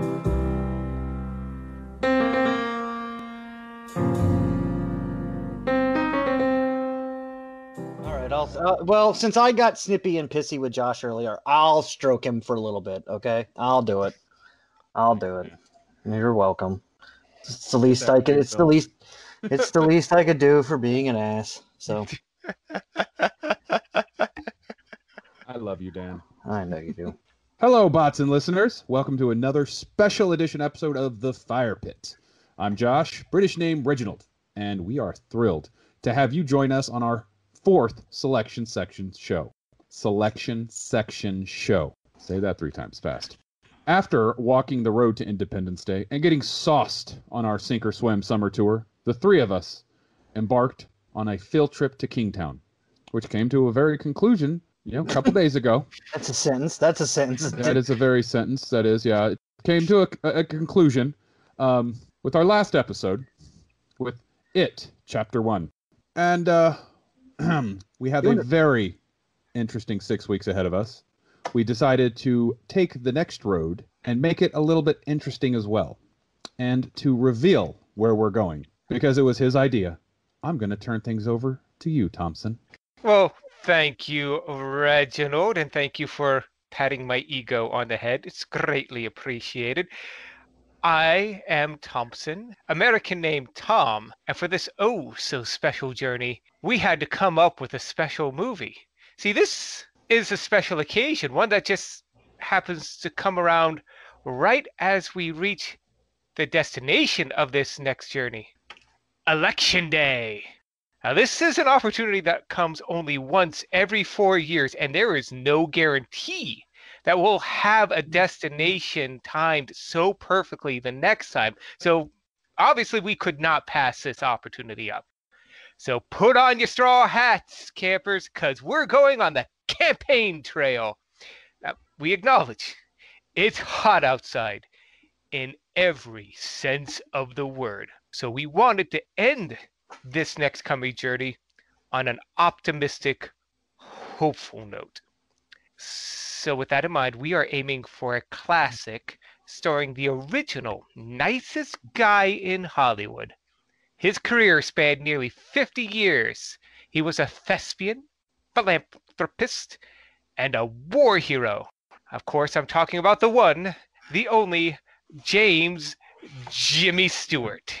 All right, I'll. Uh, well, since I got snippy and pissy with Josh earlier, I'll stroke him for a little bit. Okay, I'll do it. I'll do it. You're welcome. It's the least I could. It's the least. It's the least I could do for being an ass. So I love you, Dan. I know you do. Hello, bots and listeners. Welcome to another special edition episode of The Fire Pit. I'm Josh, British name Reginald, and we are thrilled to have you join us on our fourth selection section show. Selection section show. Say that three times fast. After walking the road to Independence Day and getting sauced on our sink or swim summer tour, the three of us embarked on a field trip to Kingtown, which came to a very conclusion, you know, a couple days ago. That's a sentence. That's a sentence. That is a very sentence. That is, yeah. It came to a, a conclusion um, with our last episode with It, Chapter 1. And uh, we have a very interesting six weeks ahead of us. We decided to take the next road and make it a little bit interesting as well, and to reveal where we're going because it was his idea. I'm going to turn things over to you, Thompson. Well, thank you, Reginald, and thank you for patting my ego on the head. It's greatly appreciated. I am Thompson, American name Tom, and for this oh so special journey, we had to come up with a special movie. See, this is a special occasion, one that just happens to come around right as we reach the destination of this next journey Election Day. Now, this is an opportunity that comes only once every four years, and there is no guarantee that we'll have a destination timed so perfectly the next time. So, obviously, we could not pass this opportunity up. So, put on your straw hats, campers, because we're going on the campaign trail. Now, we acknowledge it's hot outside in every sense of the word. So we wanted to end this next coming journey on an optimistic, hopeful note. So, with that in mind, we are aiming for a classic starring the original nicest guy in Hollywood. His career spanned nearly 50 years. He was a thespian, philanthropist, and a war hero. Of course, I'm talking about the one, the only James Jimmy Stewart.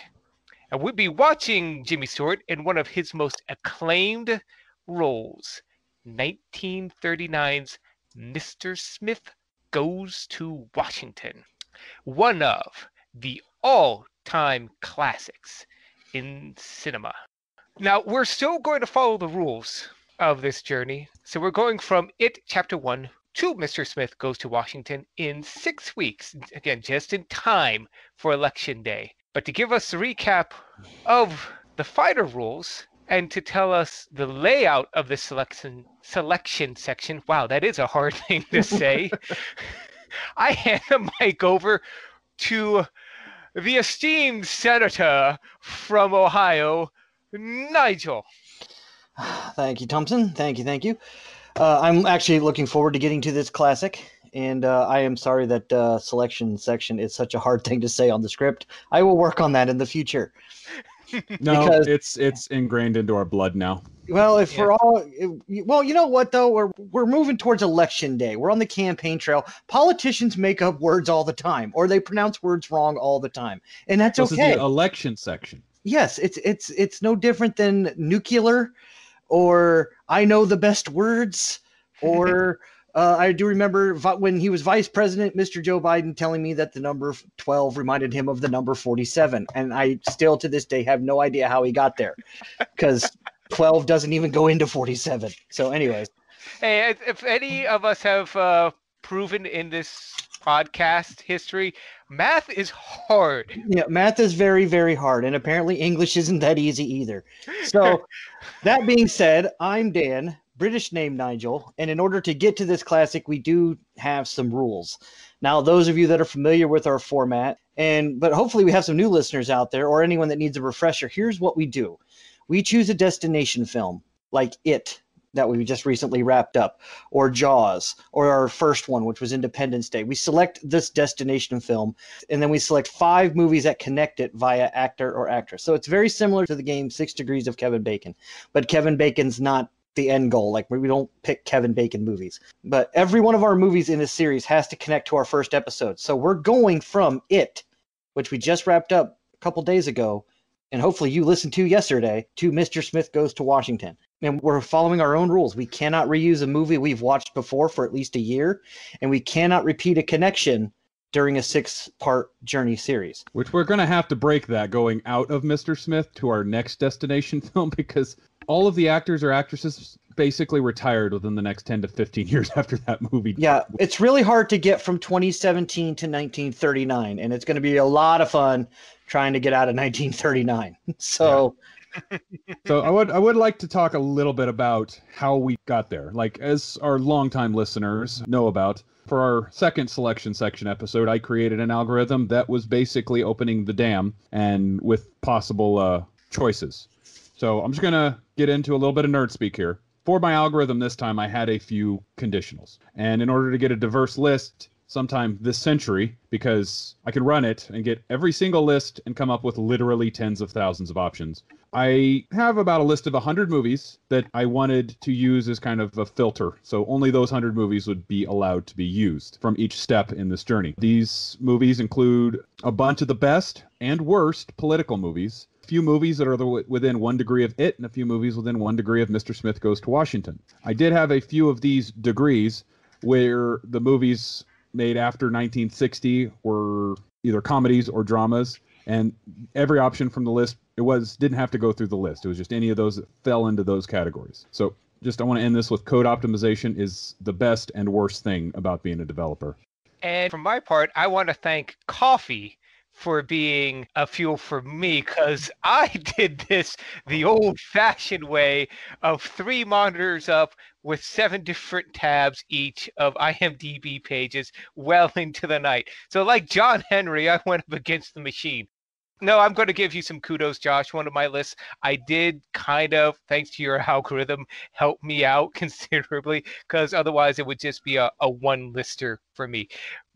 And we'll be watching Jimmy Stewart in one of his most acclaimed roles, 1939's Mr. Smith Goes to Washington, one of the all time classics in cinema. Now, we're still going to follow the rules of this journey. So we're going from It Chapter 1 to Mr. Smith Goes to Washington in six weeks. Again, just in time for Election Day. But to give us a recap of the fighter rules and to tell us the layout of the selection selection section, wow, that is a hard thing to say. I hand the mic over to the esteemed senator from Ohio, Nigel. Thank you, Thompson. Thank you, thank you. Uh, I'm actually looking forward to getting to this classic, and uh, I am sorry that uh, selection section is such a hard thing to say on the script. I will work on that in the future. No, Because- it's it's ingrained into our blood now. Well, if Yeah. we're all well, you know what though, we're we're moving towards election day. We're on the campaign trail. Politicians make up words all the time, or they pronounce words wrong all the time, and that's This okay. is the election section. yes, it's it's it's no different than nuclear, or I know the best words, or uh, I do remember when he was vice president, Mr. Joe Biden telling me that the number twelve reminded him of the number forty-seven, and I still to this day have no idea how he got there, because twelve doesn't even go into forty-seven. So, anyways. Hey, if- if any of us have uh, proven in this podcast history, math is hard. Yeah, math is very, very hard, and apparently English isn't that easy either. So, that being said, I'm Dan, British name Nigel, and in order to get to this classic, we do have some rules. Now, those of you that are familiar with our format, and but hopefully we have some new listeners out there, or anyone that needs a refresher. Here's what we do: we choose a destination film, like It, that we just recently wrapped up, or Jaws, or our first one, which was Independence Day. We select this destination film, and then we select five movies that connect it via actor or actress. So it's very similar to the game Six Degrees of Kevin Bacon, but Kevin Bacon's not the end goal. Like we don't pick Kevin Bacon movies, but every one of our movies in this series has to connect to our first episode. So we're going from it, which we just wrapped up a couple days ago, and hopefully you listened to yesterday, to Mr. Smith Goes to Washington. And we're following our own rules. We cannot reuse a movie we've watched before for at least a year, and we cannot repeat a connection during a six part journey series. Which we're going to have to break that going out of Mr. Smith to our next destination film because all of the actors or actresses basically retired within the next 10 to 15 years after that movie. Yeah, it's really hard to get from 2017 to 1939, and it's going to be a lot of fun trying to get out of 1939. So. Yeah so I would I would like to talk a little bit about how we got there. Like as our longtime listeners know about, for our second selection section episode, I created an algorithm that was basically opening the dam and with possible uh, choices. So I'm just gonna get into a little bit of nerd speak here. For my algorithm this time, I had a few conditionals, and in order to get a diverse list, sometime this century because I could run it and get every single list and come up with literally tens of thousands of options. I have about a list of 100 movies that I wanted to use as kind of a filter. So only those 100 movies would be allowed to be used from each step in this journey. These movies include a bunch of the best and worst political movies, few movies that are the, within one degree of it, and a few movies within one degree of Mr. Smith Goes to Washington. I did have a few of these degrees where the movies made after 1960 were either comedies or dramas and every option from the list it was didn't have to go through the list it was just any of those that fell into those categories so just i want to end this with code optimization is the best and worst thing about being a developer and for my part i want to thank coffee for being a fuel for me because I did this the old fashioned way of three monitors up with seven different tabs each of IMDb pages well into the night. So, like John Henry, I went up against the machine. No, I'm going to give you some kudos, Josh. One of my lists, I did kind of, thanks to your algorithm, help me out considerably because otherwise it would just be a, a one lister for me.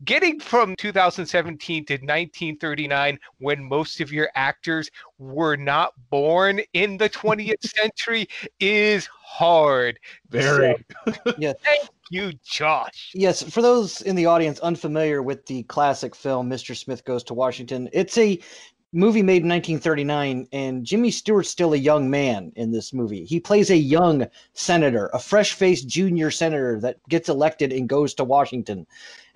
Getting from 2017 to 1939, when most of your actors were not born in the 20th century, is hard. Very. So, yeah. Thank you, Josh. Yes, for those in the audience unfamiliar with the classic film Mr. Smith Goes to Washington, it's a movie made in 1939 and jimmy stewart's still a young man in this movie. He plays a young senator a fresh-faced junior senator that gets elected and goes to washington.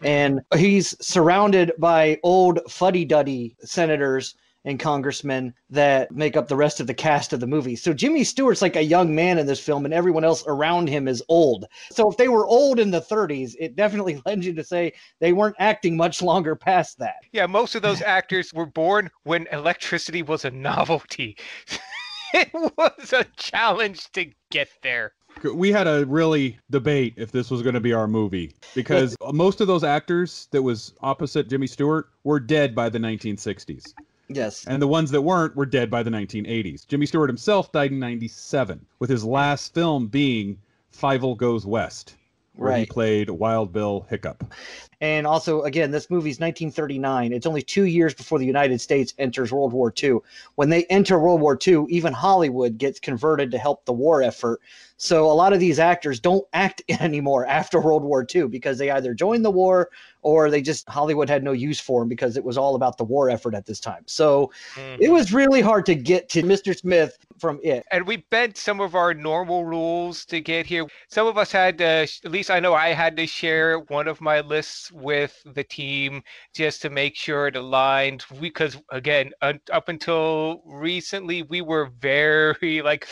Mm-hmm. And he's surrounded by old fuddy-duddy senators and congressmen that make up the rest of the cast of the movie. So Jimmy Stewart's like a young man in this film, and everyone else around him is old. So if they were old in the 30s, it definitely led you to say they weren't acting much longer past that. Yeah, most of those actors were born when electricity was a novelty. it was a challenge to get there we had a really debate if this was going to be our movie because most of those actors that was opposite Jimmy Stewart were dead by the 1960s. Yes. And the ones that weren't were dead by the 1980s. Jimmy Stewart himself died in 97, with his last film being Fievel Goes West, where right. he played Wild Bill Hickok. And also, again, this movie's 1939. It's only two years before the United States enters World War II. When they enter World War II, even Hollywood gets converted to help the war effort. So a lot of these actors don't act anymore after World War II because they either joined the war or they just Hollywood had no use for them because it was all about the war effort at this time. So mm-hmm. it was really hard to get to Mr. Smith from it. And we bent some of our normal rules to get here. Some of us had to, at least I know I had to share one of my lists with the team just to make sure it aligned. Because again, up until recently, we were very like,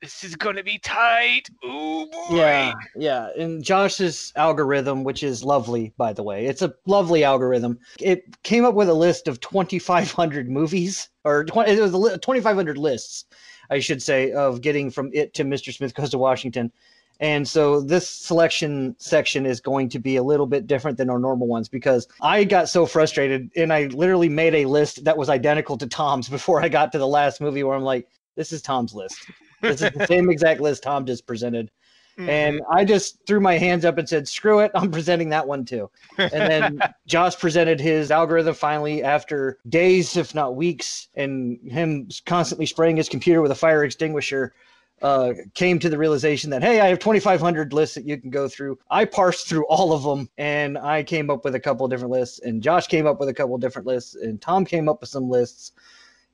this is going to be tight. Ooh, boy. Yeah, yeah. And Josh's algorithm, which is lovely, by the way, it's a lovely algorithm. It came up with a list of 2,500 movies, or 20, it was 2,500 lists, I should say, of getting from it to Mr. Smith Goes to Washington. And so this selection section is going to be a little bit different than our normal ones because I got so frustrated and I literally made a list that was identical to Tom's before I got to the last movie where I'm like, this is Tom's list. This is the same exact list Tom just presented. Mhm. And I just threw my hands up and said, screw it, I'm presenting that one too. And then Josh presented his algorithm finally after days, if not weeks, and him constantly spraying his computer with a fire extinguisher. Uh, came to the realization that hey, I have 2,500 lists that you can go through. I parsed through all of them, and I came up with a couple different lists, and Josh came up with a couple different lists, and Tom came up with some lists,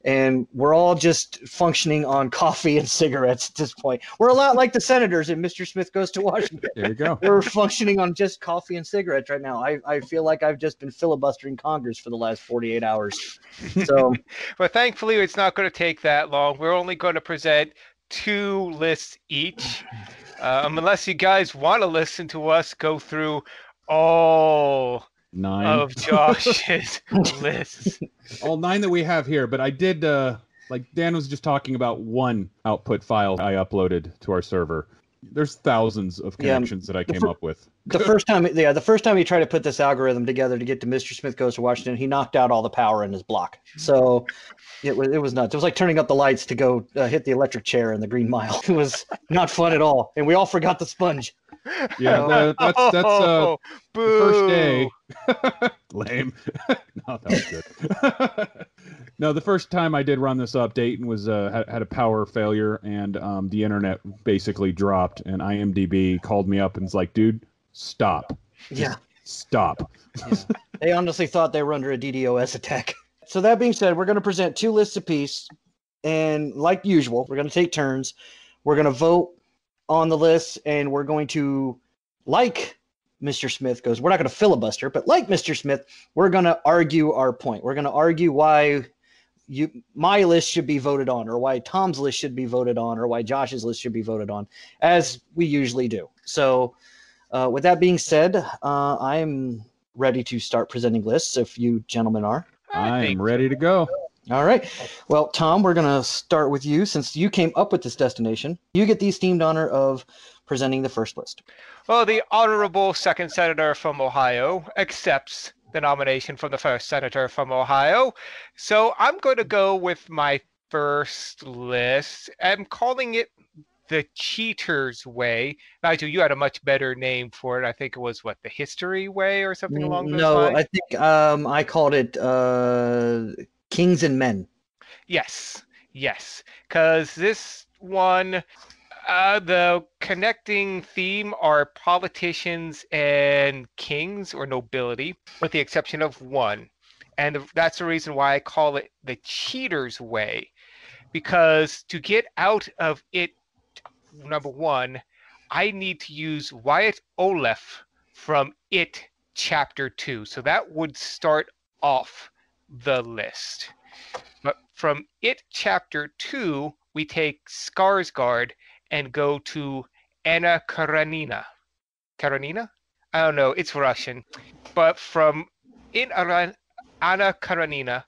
and we're all just functioning on coffee and cigarettes at this point. We're a lot like the senators in Mr. Smith Goes to Washington There you go. we're functioning on just coffee and cigarettes right now. I, I feel like I've just been filibustering Congress for the last 48 hours. So But thankfully, it's not going to take that long. We're only going to present two lists each. Um, unless you guys want to listen to us go through all Nine. of Josh's lists. all nine that we have here, but I did uh like Dan was just talking about one output file I uploaded to our server. There's thousands of Yeah, connections that I came fir- up with. the first time, yeah, the first time he tried to put this algorithm together to get to Mr. Smith Goes to Washington, he knocked out all the power in his block. So it was it was nuts. It was like turning up the lights to go uh, hit the electric chair in the Green Mile. It was not fun at all, and we all forgot the sponge. Yeah, the- that's that's uh Oh, the first day. lame. no, that was good. no, the first time I did run this update and was uh, had, had a power failure and um, the internet basically dropped and IMDb called me up and was like, "Dude, stop, Yeah. stop." they honestly thought they were under a DDoS attack. So that being said, we're going to present two lists apiece, and like usual, we're going to take turns. We're going to vote on the list, and we're going to like Mr. Smith goes. We're not going to filibuster, but like Mr. Smith, we're going to argue our point. We're going to argue why you my list should be voted on, or why Tom's list should be voted on, or why Josh's list should be voted on, as we usually do. So, uh, with that being said, uh, I'm ready to start presenting lists if you gentlemen are. I am ready to go. All right. Well, Tom, we're going to start with you since you came up with this destination. You get the esteemed honor of presenting the first list. Well, the honorable second senator from Ohio accepts the nomination from the first senator from Ohio. So I'm going to go with my first list. I'm calling it the Cheater's Way. Nigel, you had a much better name for it. I think it was what the History Way or something along those no, lines. I think um, I called it uh, Kings and Men. Yes, yes, because this one, uh, the connecting theme are politicians and kings or nobility, with the exception of one, and that's the reason why I call it the cheater's way, because to get out of it, number one, I need to use Wyatt Oleff from It Chapter Two, so that would start off the list. But from it chapter two, we take Skarsgård and go to Anna Karenina. Karenina? I don't know. It's Russian. But from in Anna Karenina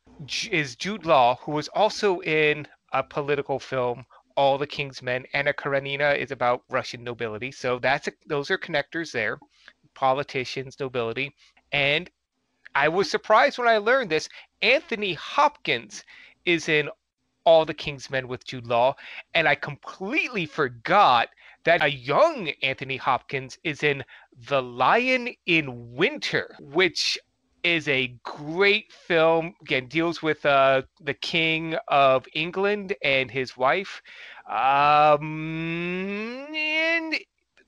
is Jude Law, who was also in a political film, All the King's Men. Anna Karenina is about Russian nobility, so that's a, those are connectors there. Politicians, nobility, and I was surprised when I learned this. Anthony Hopkins is in All the King's Men with Jude Law, and I completely forgot that a young Anthony Hopkins is in The Lion in Winter, which is a great film. Again, deals with uh, the King of England and his wife. Um, and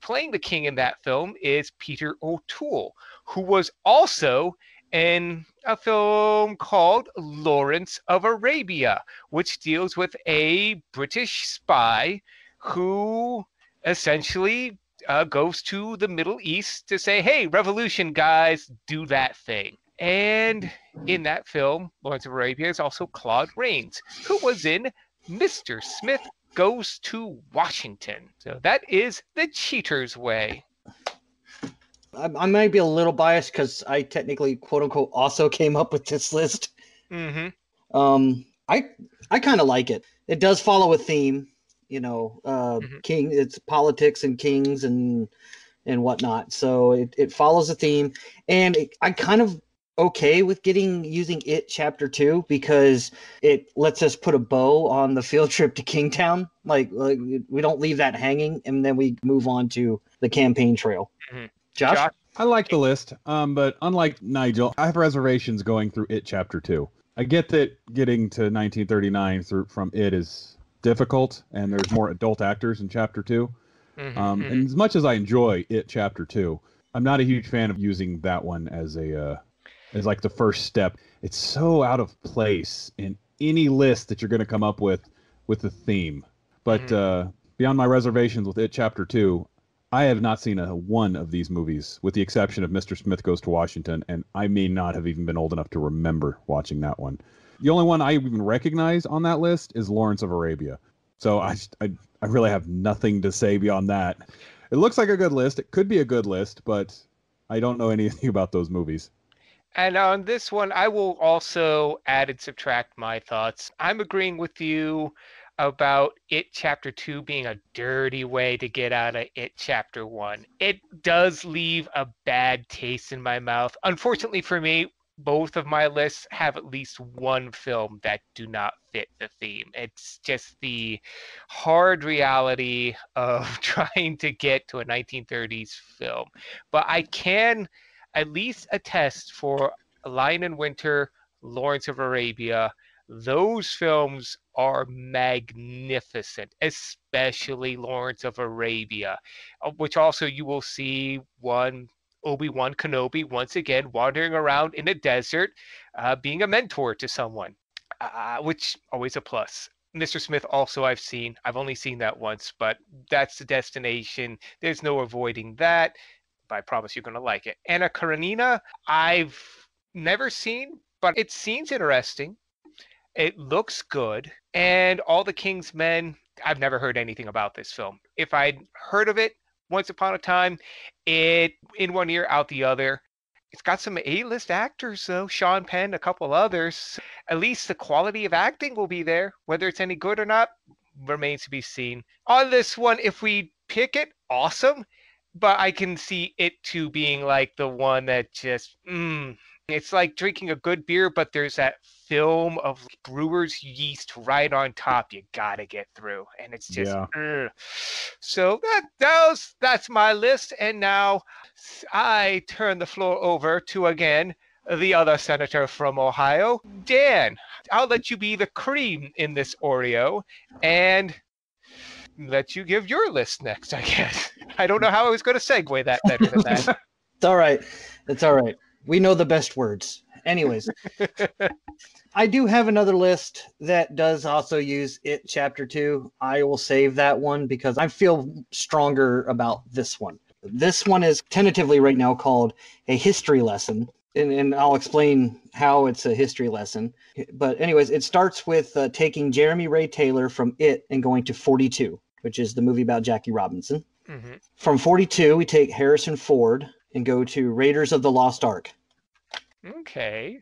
playing the king in that film is Peter O'Toole, who was also in a film called Lawrence of Arabia, which deals with a British spy who essentially uh, goes to the Middle East to say, hey, revolution, guys, do that thing. And in that film, Lawrence of Arabia is also Claude Rains, who was in Mr. Smith Goes to Washington. So that is the cheater's way. I, I might be a little biased because I technically, quote unquote, also came up with this list. Mm-hmm. Um, I I kind of like it. It does follow a theme, you know. Uh, Mhm. King, it's politics and kings and and whatnot. So it, it follows a theme, and it, I kind of okay with getting using it chapter two because it lets us put a bow on the field trip to Kingtown. Like, like we don't leave that hanging, and then we move on to the campaign trail. Mhm. Josh, Josh? I like the list, um, but unlike Nigel, I have reservations going through it chapter two. I get that getting to 1939 through from it is difficult, and there's more adult actors in chapter two. Mhm, Um, mhm. and as much as I enjoy it chapter two, I'm not a huge fan of using that one as a uh, as like the first step. It's so out of place in any list that you're going to come up with with the theme. But Mhm. uh, beyond my reservations with it chapter two, I have not seen a one of these movies, with the exception of Mr. Smith Goes to Washington, and I may not have even been old enough to remember watching that one. The only one I even recognize on that list is Lawrence of Arabia. So I, I, I really have nothing to say beyond that. It looks like a good list. It could be a good list, but I don't know anything about those movies. And on this one, I will also add and subtract my thoughts. I'm agreeing with you about it chapter 2 being a dirty way to get out of it chapter 1. It does leave a bad taste in my mouth. Unfortunately for me, both of my lists have at least one film that do not fit the theme. It's just the hard reality of trying to get to a 1930s film. But I can at least attest for Lion in Winter, Lawrence of Arabia. Those films are magnificent, especially Lawrence of Arabia, uh, which also you will see one Obi-Wan Kenobi once again wandering around in a desert, uh, being a mentor to someone, uh, which always a plus. Mr. Smith also I've seen. I've only seen that once, but that's the destination. There's no avoiding that. But I promise you're gonna like it. Anna Karenina, I've never seen, but it seems interesting. It looks good. And All the King's Men, I've never heard anything about this film. If I'd heard of it once upon a time, it in one ear, out the other. It's got some A-list actors though, Sean Penn, a couple others. At least the quality of acting will be there. Whether it's any good or not remains to be seen. On this one, if we pick it, awesome. But I can see it too being like the one that just, mm, it's like drinking a good beer, but there's that film of brewer's yeast right on top. You gotta get through, and it's just. Yeah. So that those that's my list, and now I turn the floor over to again the other senator from Ohio, Dan. I'll let you be the cream in this Oreo, and let you give your list next. I guess I don't know how I was going to segue that better than that. it's all right. It's all right. We know the best words. Anyways, I do have another list that does also use it chapter two. I will save that one because I feel stronger about this one. This one is tentatively right now called a history lesson. And, and I'll explain how it's a history lesson. But, anyways, it starts with uh, taking Jeremy Ray Taylor from It and going to 42, which is the movie about Jackie Robinson. hmm From 42, we take Harrison Ford and go to Raiders of the Lost Ark. Okay.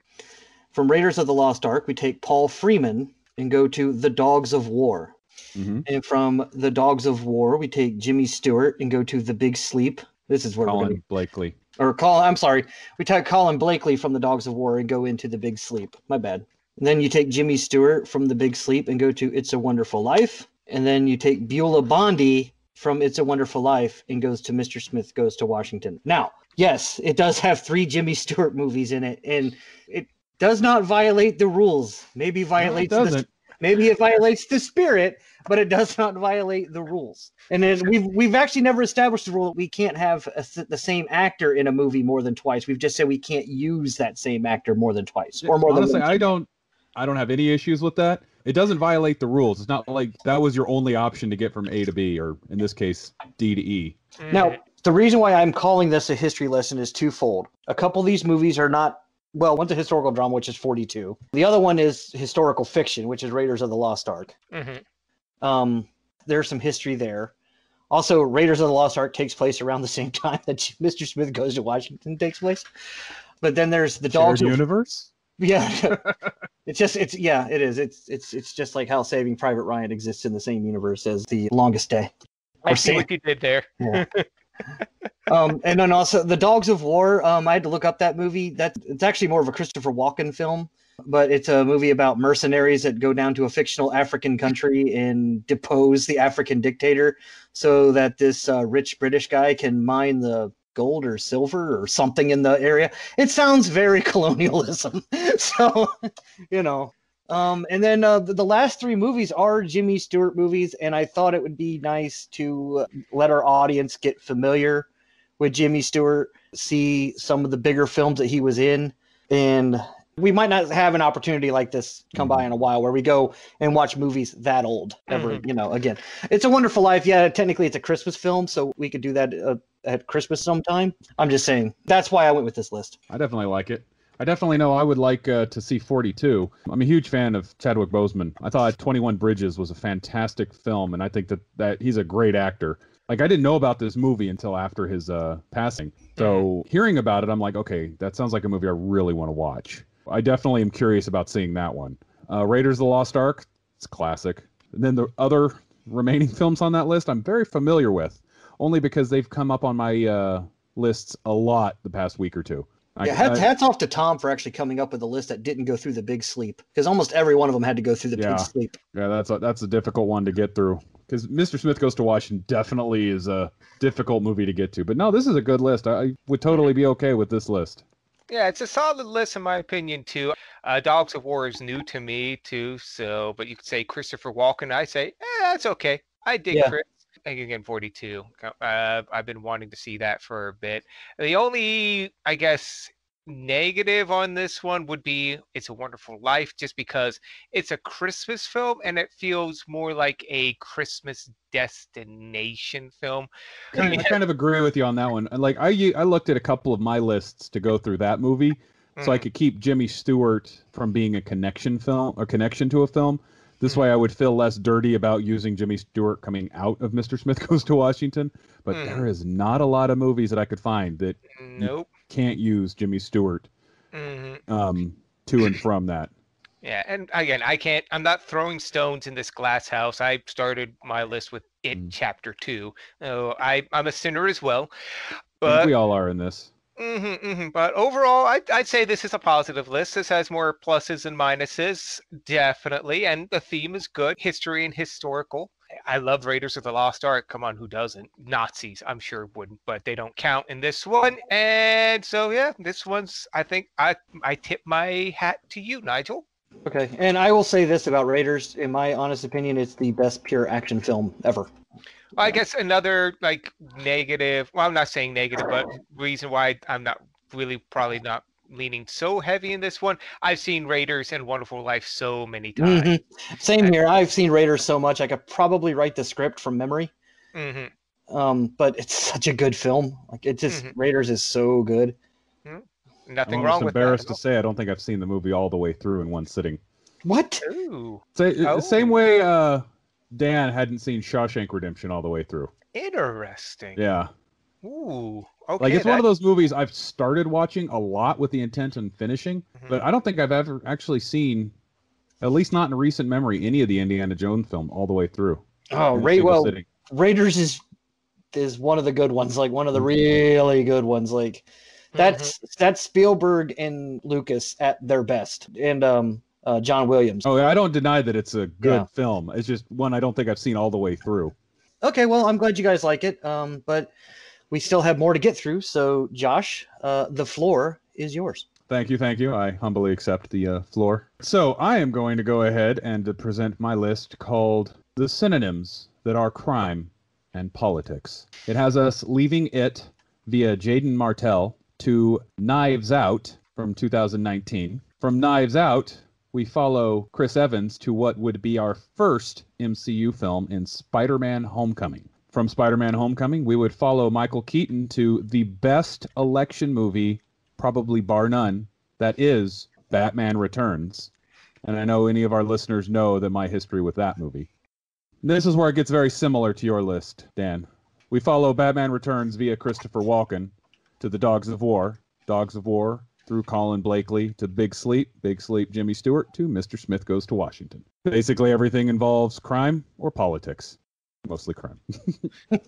From Raiders of the Lost Ark, we take Paul Freeman and go to The Dogs of War. Mm-hmm. And from The Dogs of War, we take Jimmy Stewart and go to The Big Sleep. This is where we're Colin going. Blakely. Or Colin, I'm sorry. We take Colin Blakely from The Dogs of War and go into The Big Sleep. My bad. And then you take Jimmy Stewart from The Big Sleep and go to It's a Wonderful Life. And then you take Beulah Bondi from It's a Wonderful Life and goes to Mr. Smith Goes to Washington. Now, yes, it does have three Jimmy Stewart movies in it, and it does not violate the rules. Maybe violates no, it the maybe it violates the spirit, but it does not violate the rules. And then we've we've actually never established the rule that we can't have a, the same actor in a movie more than twice. We've just said we can't use that same actor more than twice or more Honestly, than one I don't. I don't have any issues with that. It doesn't violate the rules. It's not like that was your only option to get from A to B, or in this case, D to E. Now, the reason why I'm calling this a history lesson is twofold. A couple of these movies are not, well, one's a historical drama, which is 42. The other one is historical fiction, which is Raiders of the Lost Ark. Mhm. Um, there's some history there. Also, Raiders of the Lost Ark takes place around the same time that Mr. Smith goes to Washington takes place. But then there's the dogs. Of- universe. yeah, it's just it's yeah, it is. It's it's it's just like how Saving Private Ryan exists in the same universe as The Longest Day. I see what you did there. um, and then also the Dogs of War. Um, I had to look up that movie. That it's actually more of a Christopher Walken film, but it's a movie about mercenaries that go down to a fictional African country and depose the African dictator, so that this uh, rich British guy can mine the gold or silver or something in the area. It sounds very colonialism. so, you know, um, and then uh, the, the, last three movies are Jimmy Stewart movies, and I thought it would be nice to let our audience get familiar with Jimmy Stewart, see some of the bigger films that he was in, and we might not have an opportunity like this come by mm-hmm. in a while where we go and watch movies that old ever mm-hmm. you know again it's a wonderful life yeah technically it's a christmas film so we could do that uh, at christmas sometime i'm just saying that's why i went with this list i definitely like it I definitely know I would like uh, to see 42. I'm a huge fan of Chadwick Boseman. I thought 21 Bridges was a fantastic film, and I think that, that he's a great actor. Like, I didn't know about this movie until after his uh, passing. So, mm-hmm. hearing about it, I'm like, okay, that sounds like a movie I really want to watch. I definitely am curious about seeing that one. Uh, Raiders of the Lost Ark, it's classic. And then the other remaining films on that list, I'm very familiar with, only because they've come up on my uh, lists a lot the past week or two. Yeah, hats, hats, off to Tom for actually coming up with a list that didn't go through the big sleep because almost every one of them had to go through the yeah, big sleep. Yeah, that's a, that's a difficult one to get through because Mr. Smith Goes to Washington definitely is a difficult movie to get to. But no, this is a good list. I, I would totally be okay with this list. Yeah, it's a solid list in my opinion too. Uh, Dogs of War is new to me too, so but you could say Christopher Walken. I say, eh, that's okay. I dig yeah. Chris again 42 uh, i've been wanting to see that for a bit the only i guess negative on this one would be it's a wonderful life just because it's a christmas film and it feels more like a christmas destination film i kind of agree with you on that one like i i looked at a couple of my lists to go through that movie so i mm. could keep jimmy stewart from being a connection film or connection to a film this mm-hmm. way, I would feel less dirty about using Jimmy Stewart coming out of Mr. Smith Goes to Washington. But mm. there is not a lot of movies that I could find that nope. Can't use Jimmy Stewart mm-hmm. um, to and from that. Yeah, and again, I can't. I'm not throwing stones in this glass house. I started my list with it, mm. chapter two. So I, I'm a sinner as well. But we all are in this. Mm-hmm, mm-hmm. But overall, I'd, I'd say this is a positive list. This has more pluses and minuses, definitely. And the theme is good history and historical. I love Raiders of the Lost Ark. Come on, who doesn't? Nazis, I'm sure wouldn't, but they don't count in this one. And so, yeah, this one's, I think, I, I tip my hat to you, Nigel. Okay. And I will say this about Raiders. In my honest opinion, it's the best pure action film ever. I guess another like negative. Well, I'm not saying negative, but reason why I'm not really probably not leaning so heavy in this one. I've seen Raiders and Wonderful Life so many times. Mm-hmm. Same here. I've seen Raiders so much I could probably write the script from memory. Mm-hmm. Um, but it's such a good film. Like it just mm-hmm. Raiders is so good. Mm-hmm. Nothing I'm wrong with embarrassed to say I don't think I've seen the movie all the way through in one sitting. What? Ooh. Say, oh. Same way uh, Dan hadn't seen Shawshank Redemption all the way through. Interesting. Yeah. Ooh. Okay. Like it's that... one of those movies I've started watching a lot with the intent on finishing, mm-hmm. but I don't think I've ever actually seen, at least not in recent memory, any of the Indiana Jones film all the way through. Oh, Ray, well, sitting. Raiders is is one of the good ones, like one of the mm-hmm. really good ones. Like that's mm-hmm. that's Spielberg and Lucas at their best, and um, uh, John Williams. Oh, I don't deny that it's a good yeah. film. It's just one I don't think I've seen all the way through. Okay, well, I'm glad you guys like it. Um, but we still have more to get through. So, Josh, uh, the floor is yours. Thank you, thank you. I humbly accept the uh, floor. So, I am going to go ahead and present my list called "The Synonyms That Are Crime and Politics." It has us leaving it via Jaeden Martell to Knives Out from 2019. From Knives Out, we follow Chris Evans to what would be our first MCU film in Spider Man Homecoming. From Spider Man Homecoming, we would follow Michael Keaton to the best election movie, probably bar none, that is Batman Returns. And I know any of our listeners know that my history with that movie. This is where it gets very similar to your list, Dan. We follow Batman Returns via Christopher Walken to The Dogs of War. Dogs of War through Colin Blakely to Big Sleep, Big Sleep Jimmy Stewart to Mr. Smith Goes to Washington. Basically, everything involves crime or politics, mostly crime.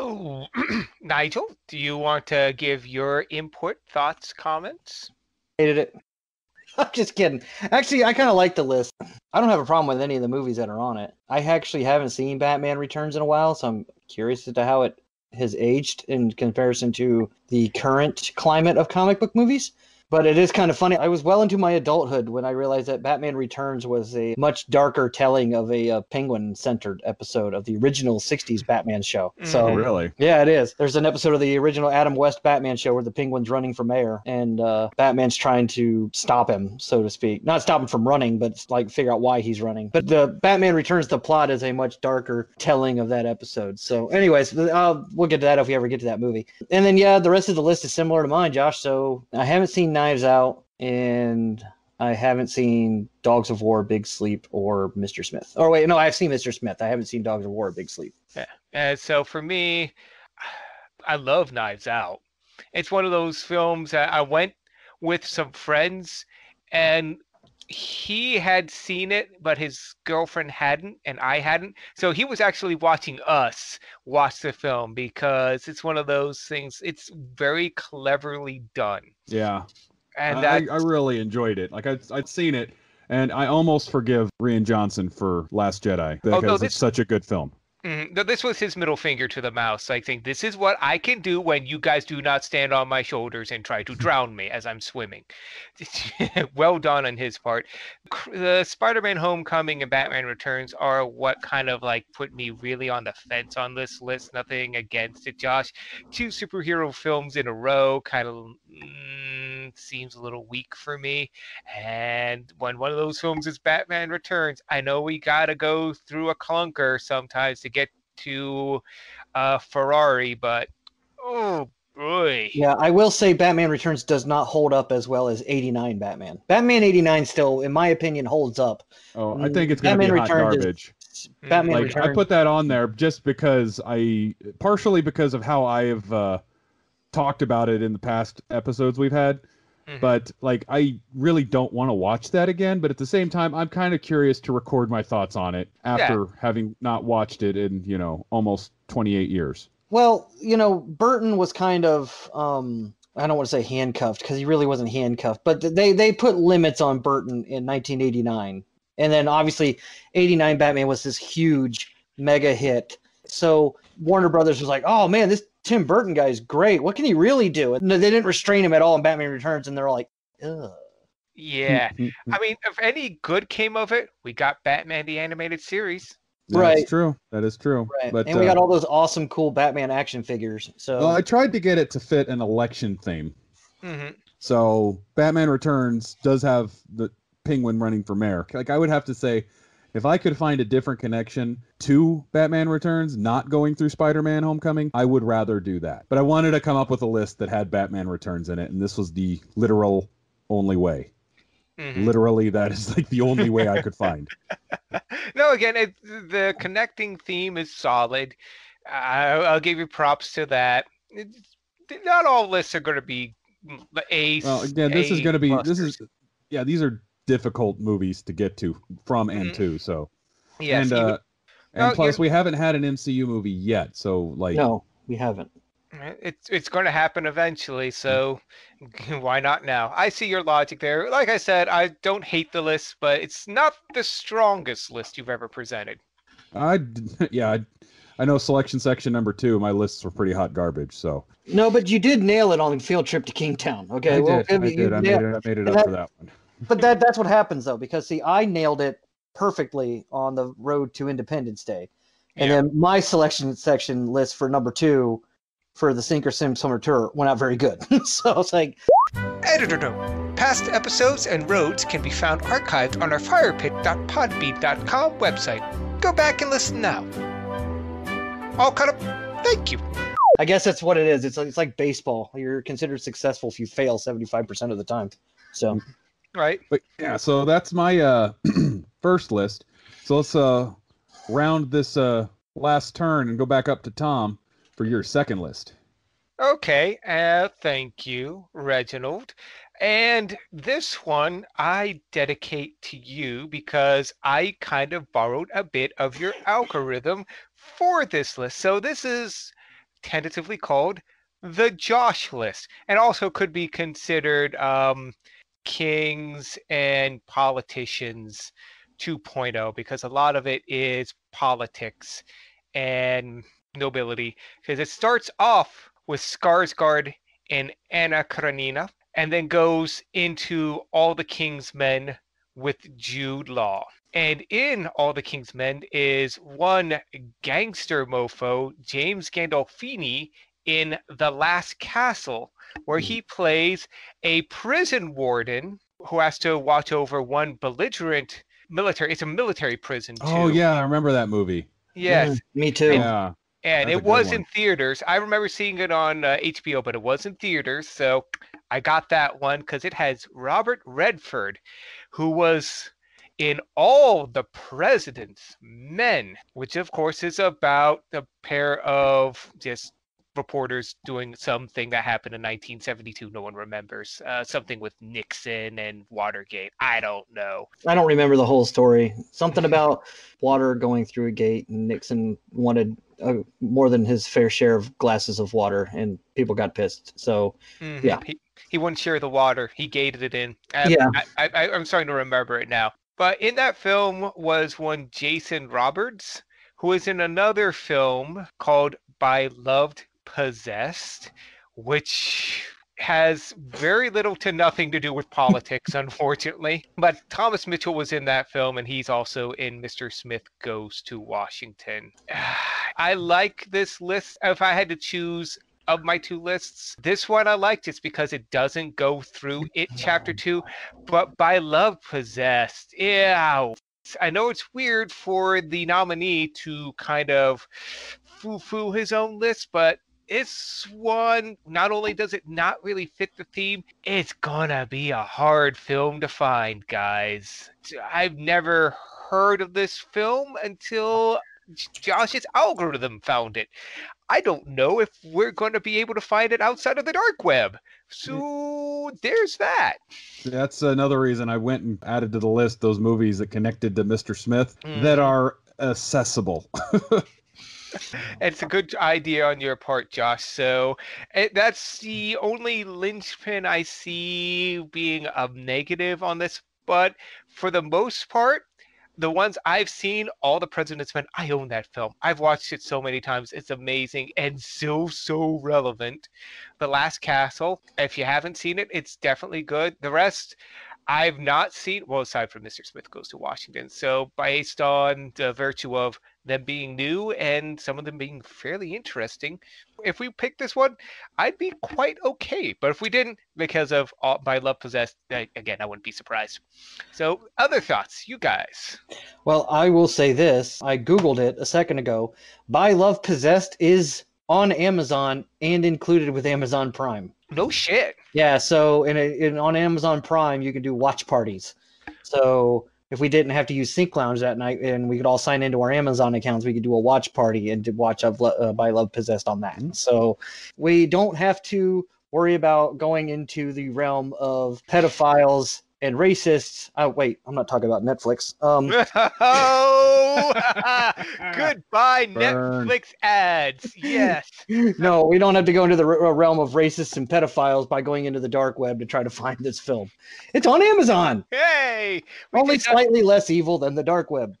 Oh, Nigel, do you want to give your input, thoughts, comments? Hated it. I'm just kidding. Actually, I kind of like the list. I don't have a problem with any of the movies that are on it. I actually haven't seen Batman Returns in a while, so I'm curious as to how it has aged in comparison to the current climate of comic book movies. But it is kind of funny. I was well into my adulthood when I realized that Batman Returns was a much darker telling of a uh, penguin centered episode of the original 60s Batman show. So, Mhm. Really? yeah, it is. There's an episode of the original Adam West Batman show where the penguin's running for mayor and uh, Batman's trying to stop him, so to speak. Not stop him from running, but like figure out why he's running. But the Batman Returns, the plot is a much darker telling of that episode. So, anyways, uh, we'll get to that if we ever get to that movie. And then, yeah, the rest of the list is similar to mine, Josh. So I haven't seen Knives Out and I haven't seen Dogs of War, Big Sleep, or Mr. Smith. Or wait, no, I've seen Mr. Smith. I haven't seen Dogs of War, Big Sleep. Yeah. And so for me, I love Knives Out. It's one of those films that I went with some friends and he had seen it, but his girlfriend hadn't, and I hadn't. So he was actually watching us watch the film because it's one of those things. It's very cleverly done, Yeah. and I, I really enjoyed it. Like I'd, I'd seen it, and I almost forgive Rian Johnson for Last Jedi oh, because no, it's such a good film. Mhm. No, this was his middle finger to the mouse. I think this is what I can do when you guys do not stand on my shoulders and try to drown me as I'm swimming. well done on his part. The Spider-Man: Homecoming and Batman Returns are what kind of like put me really on the fence on this list. Nothing against it, Josh. Two superhero films in a row kind of mm, seems a little weak for me. And when one of those films is Batman Returns, I know we gotta go through a clunker sometimes to get to uh, Ferrari, but oh boy. Yeah, I will say Batman Returns does not hold up as well as 89 Batman. Batman 89 still, in my opinion, holds up. Oh, I think it's gonna Batman be hot Returns garbage. Mm, Batman like Returns. I put that on there just because I partially because of how I have uh, talked about it in the past episodes we've had. Mhm. But like I really don't want to watch that again. But at the same time, I'm kind of curious to record my thoughts on it after having not watched it in you know almost 28 years. Well, you know, Burton was kind of um I don't want to say handcuffed because he really wasn't handcuffed, but they they put limits on Burton in 1989. And then obviously 89 Batman was this huge mega hit. So Warner Brothers was like, "Oh man, this Tim Burton guy is great. What can he really do?" And they didn't restrain him at all in Batman Returns and they're like, "Ugh." Yeah. Mm, I mean, if any good came of it, we got Batman the animated series. That's Right. true. That is true. Right. But and we uh, got all those awesome cool Batman action figures. So well, I tried to get it to fit an election theme. hmm So Batman Returns does have the Penguin running for mayor. Like I would have to say, if I could find a different connection to Batman Returns, not going through Spider-Man: Homecoming, I would rather do that. But I wanted to come up with a list that had Batman Returns in it, and this was the literal only way. hmm Literally, that is like the only way I could find. no, again, it, the connecting theme is solid. I, I'll give you props to that. It's, not all lists are going to be mm, ace. Well, again, this is going to be this is yeah, these are difficult movies to get to from and Mhm. to. So yes, and even- uh, and Well, plus you're- we haven't had an MCU movie yet, so like no, we haven't. It's it's going to happen eventually, so why not now? I see your logic there. Like I said, I don't hate the list, but it's not the strongest list you've ever presented. I yeah, I, I know selection section number two. My lists were pretty hot garbage. So No, but you did nail it on field trip to Kingtown. Okay, I well, did, I you did. I made it. I made it up that- for that one. But that that's what happens though, because see, I nailed it perfectly on the road to Independence Day, and Yeah. then my selection section list for number two for the Sink or Swim Summer Tour went out very good. so it's like, Editor note. Past episodes and roads can be found archived on our firepit.podbean.com website. Go back and listen now. All cut up. Thank you. I guess that's what it is. It's like, it's like baseball. You're considered successful if you fail 75% of the time. So Right. But yeah, so that's my uh first list. So let's uh round this uh last turn and go back up to Tom for your second list. Okay, uh, thank you, Reginald. And this one I dedicate to you because I kind of borrowed a bit of your algorithm for this list. So this is tentatively called the Josh list, and also could be considered um, kings and politicians 2.0 because a lot of it is politics and nobility. Because it starts off with Skarsgård and Anna Karenina, and then goes into All the King's Men with Jude Law. And in All the King's Men is one gangster mofo, James Gandolfini, in The Last Castle, where he plays a prison warden who has to watch over one belligerent military. It's a military prison. Too. Oh yeah, I remember that movie. Yes. Mm, me too. Yeah. And That's it was one. in theaters. I remember seeing it on uh, HBO, but it was in theaters. So I got that one because it has Robert Redford, who was in all the President's Men, which of course is about a pair of just reporters doing something that happened in 1972. No one remembers. Uh, something with Nixon and Watergate. I don't know. I don't remember the whole story. Something about water going through a gate, and Nixon wanted uh, more than his fair share of glasses of water, and people got pissed. So Mhm. Yeah. He, he wouldn't share the water. He gated it in. Um, Yeah. I, I, I'm starting to remember it now. But in that film was one Jason Robards, who is in another film called By Loved Possessed, which has very little to nothing to do with politics, unfortunately. But Thomas Mitchell was in that film, and he's also in Mr. Smith Goes to Washington. I like this list. If I had to choose of my two lists. This one I liked. just because it doesn't go through it chapter two, but by love possessed. Yeah. I know it's weird for the nominee to kind of foo foo his own list, but this one, not only does it not really fit the theme, it's gonna be a hard film to find, guys. I've never heard of this film until Josh's algorithm found it. I don't know if we're going to be able to find it outside of the dark web. So there's that. That's another reason I went and added to the list those movies that connected to Mr. Smith Mhm. that are accessible. It's a good idea on your part, Josh. So eh, that's the only linchpin I see being a negative on this. But for the most part, the ones I've seen, All the President's Men, I own that film. I've watched it so many times. It's amazing and so, so relevant. The Last Castle, if you haven't seen it, it's definitely good. The rest, I've not seen, well, aside from Mr. Smith Goes to Washington. So, based on the virtue of them being new and some of them being fairly interesting, if we pick this one, I'd be quite okay. But if we didn't, because of all, by Love Possessed, uh, again, I wouldn't be surprised. So, other thoughts, you guys? Well, I will say this. I Googled it a second ago. By Love Possessed is on Amazon and included with Amazon Prime. No shit. Yeah, so in, a, in on Amazon Prime, you can do watch parties. So if we didn't have to use SyncLounge that night and we could all sign into our Amazon accounts, we could do a watch party and watch of uh, By Love Possessed on that. So we don't have to worry about going into the realm of pedophiles and racists. Oh, wait, I'm not talking about Netflix. Um, oh, goodbye, Burn. Netflix ads. Yes. no, we don't have to go into the r- realm of racists and pedophiles by going into the dark web to try to find this film. It's on Amazon. Hey. Only did not- slightly less evil than the dark web.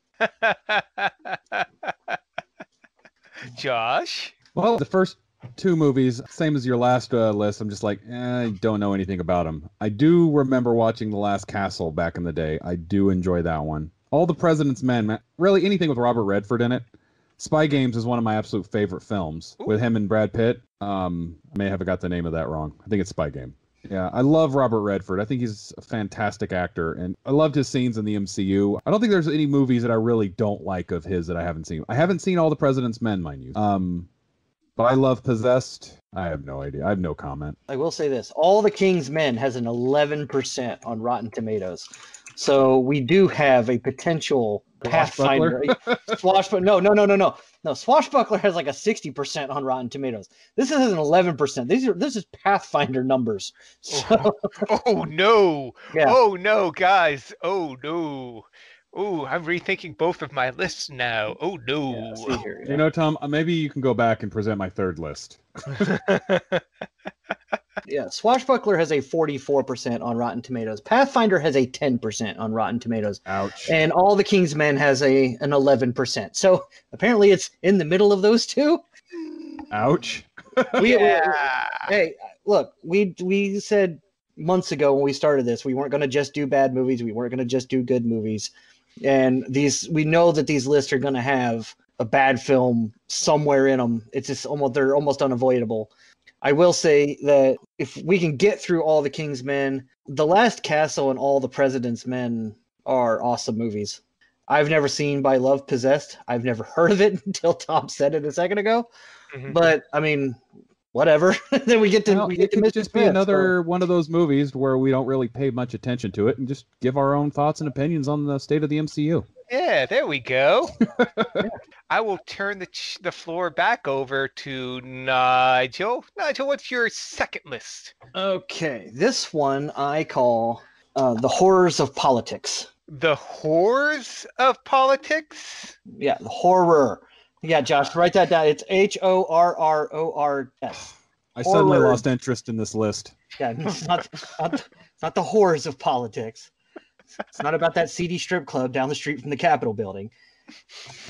Josh. well, the first two movies, same as your last uh, list, I'm just like, eh, I don't know anything about them. I do remember watching The Last Castle back in the day. I do enjoy that one. All the President's Men, really anything with Robert Redford in it. Spy Games is one of my absolute favorite films with him and Brad Pitt. Um, I may have got the name of that wrong. I think it's Spy Game. Yeah, I love Robert Redford. I think he's a fantastic actor, and I loved his scenes in the MCU. I don't think there's any movies that I really don't like of his that I haven't seen. I haven't seen all the President's Men, mind you. Um, but I love Possessed. I have no idea. I have no comment. I will say this: All the King's Men has an 11% on Rotten Tomatoes, so we do have a potential Pathfinder. Swashbuckler? No, no, no, no, no, no. Swashbuckler has like a 60% on Rotten Tomatoes. This is an 11%. These are this is Pathfinder numbers. Oh, so Oh no. Yeah. Oh no, guys. Oh no. Ooh, I'm rethinking both of my lists now. Oh no. Yeah, see here, You know, Tom, uh, maybe you can go back and present my third list. Yeah, Swashbuckler has a 44% on Rotten Tomatoes. Pathfinder has a 10% on Rotten Tomatoes. Ouch. And All the King's Men has a an 11%. So apparently it's in the middle of those two. Ouch. We, yeah. hey, look, we we said months ago when we started this, we weren't going to just do bad movies. We weren't going to just do good movies. And these, we know that these lists are going to have a bad film somewhere in them. It's just almost they're almost unavoidable. I will say that if we can get through all the King's Men, The Last Castle and All the President's Men are awesome movies. I've never seen By Love Possessed. I've never heard of it until Tom said it a second ago. Mhm. But I mean, whatever. then we get to Well, we it get to could Mr. just be Smith, so- another one of those movies where we don't really pay much attention to it and just give our own thoughts and opinions on the state of the MCU. Yeah, there we go. I will turn the ch- the floor back over to Nigel. Nigel, what's your second list? Okay, this one I call uh, the horrors of politics. The horrors of politics. Yeah, the horror. Yeah, Josh, write that down. It's H O R R O R S. I suddenly Horror. lost interest in this list. Yeah, it's not, not, it's not the horrors of politics. It's not about that seedy strip club down the street from the Capitol building.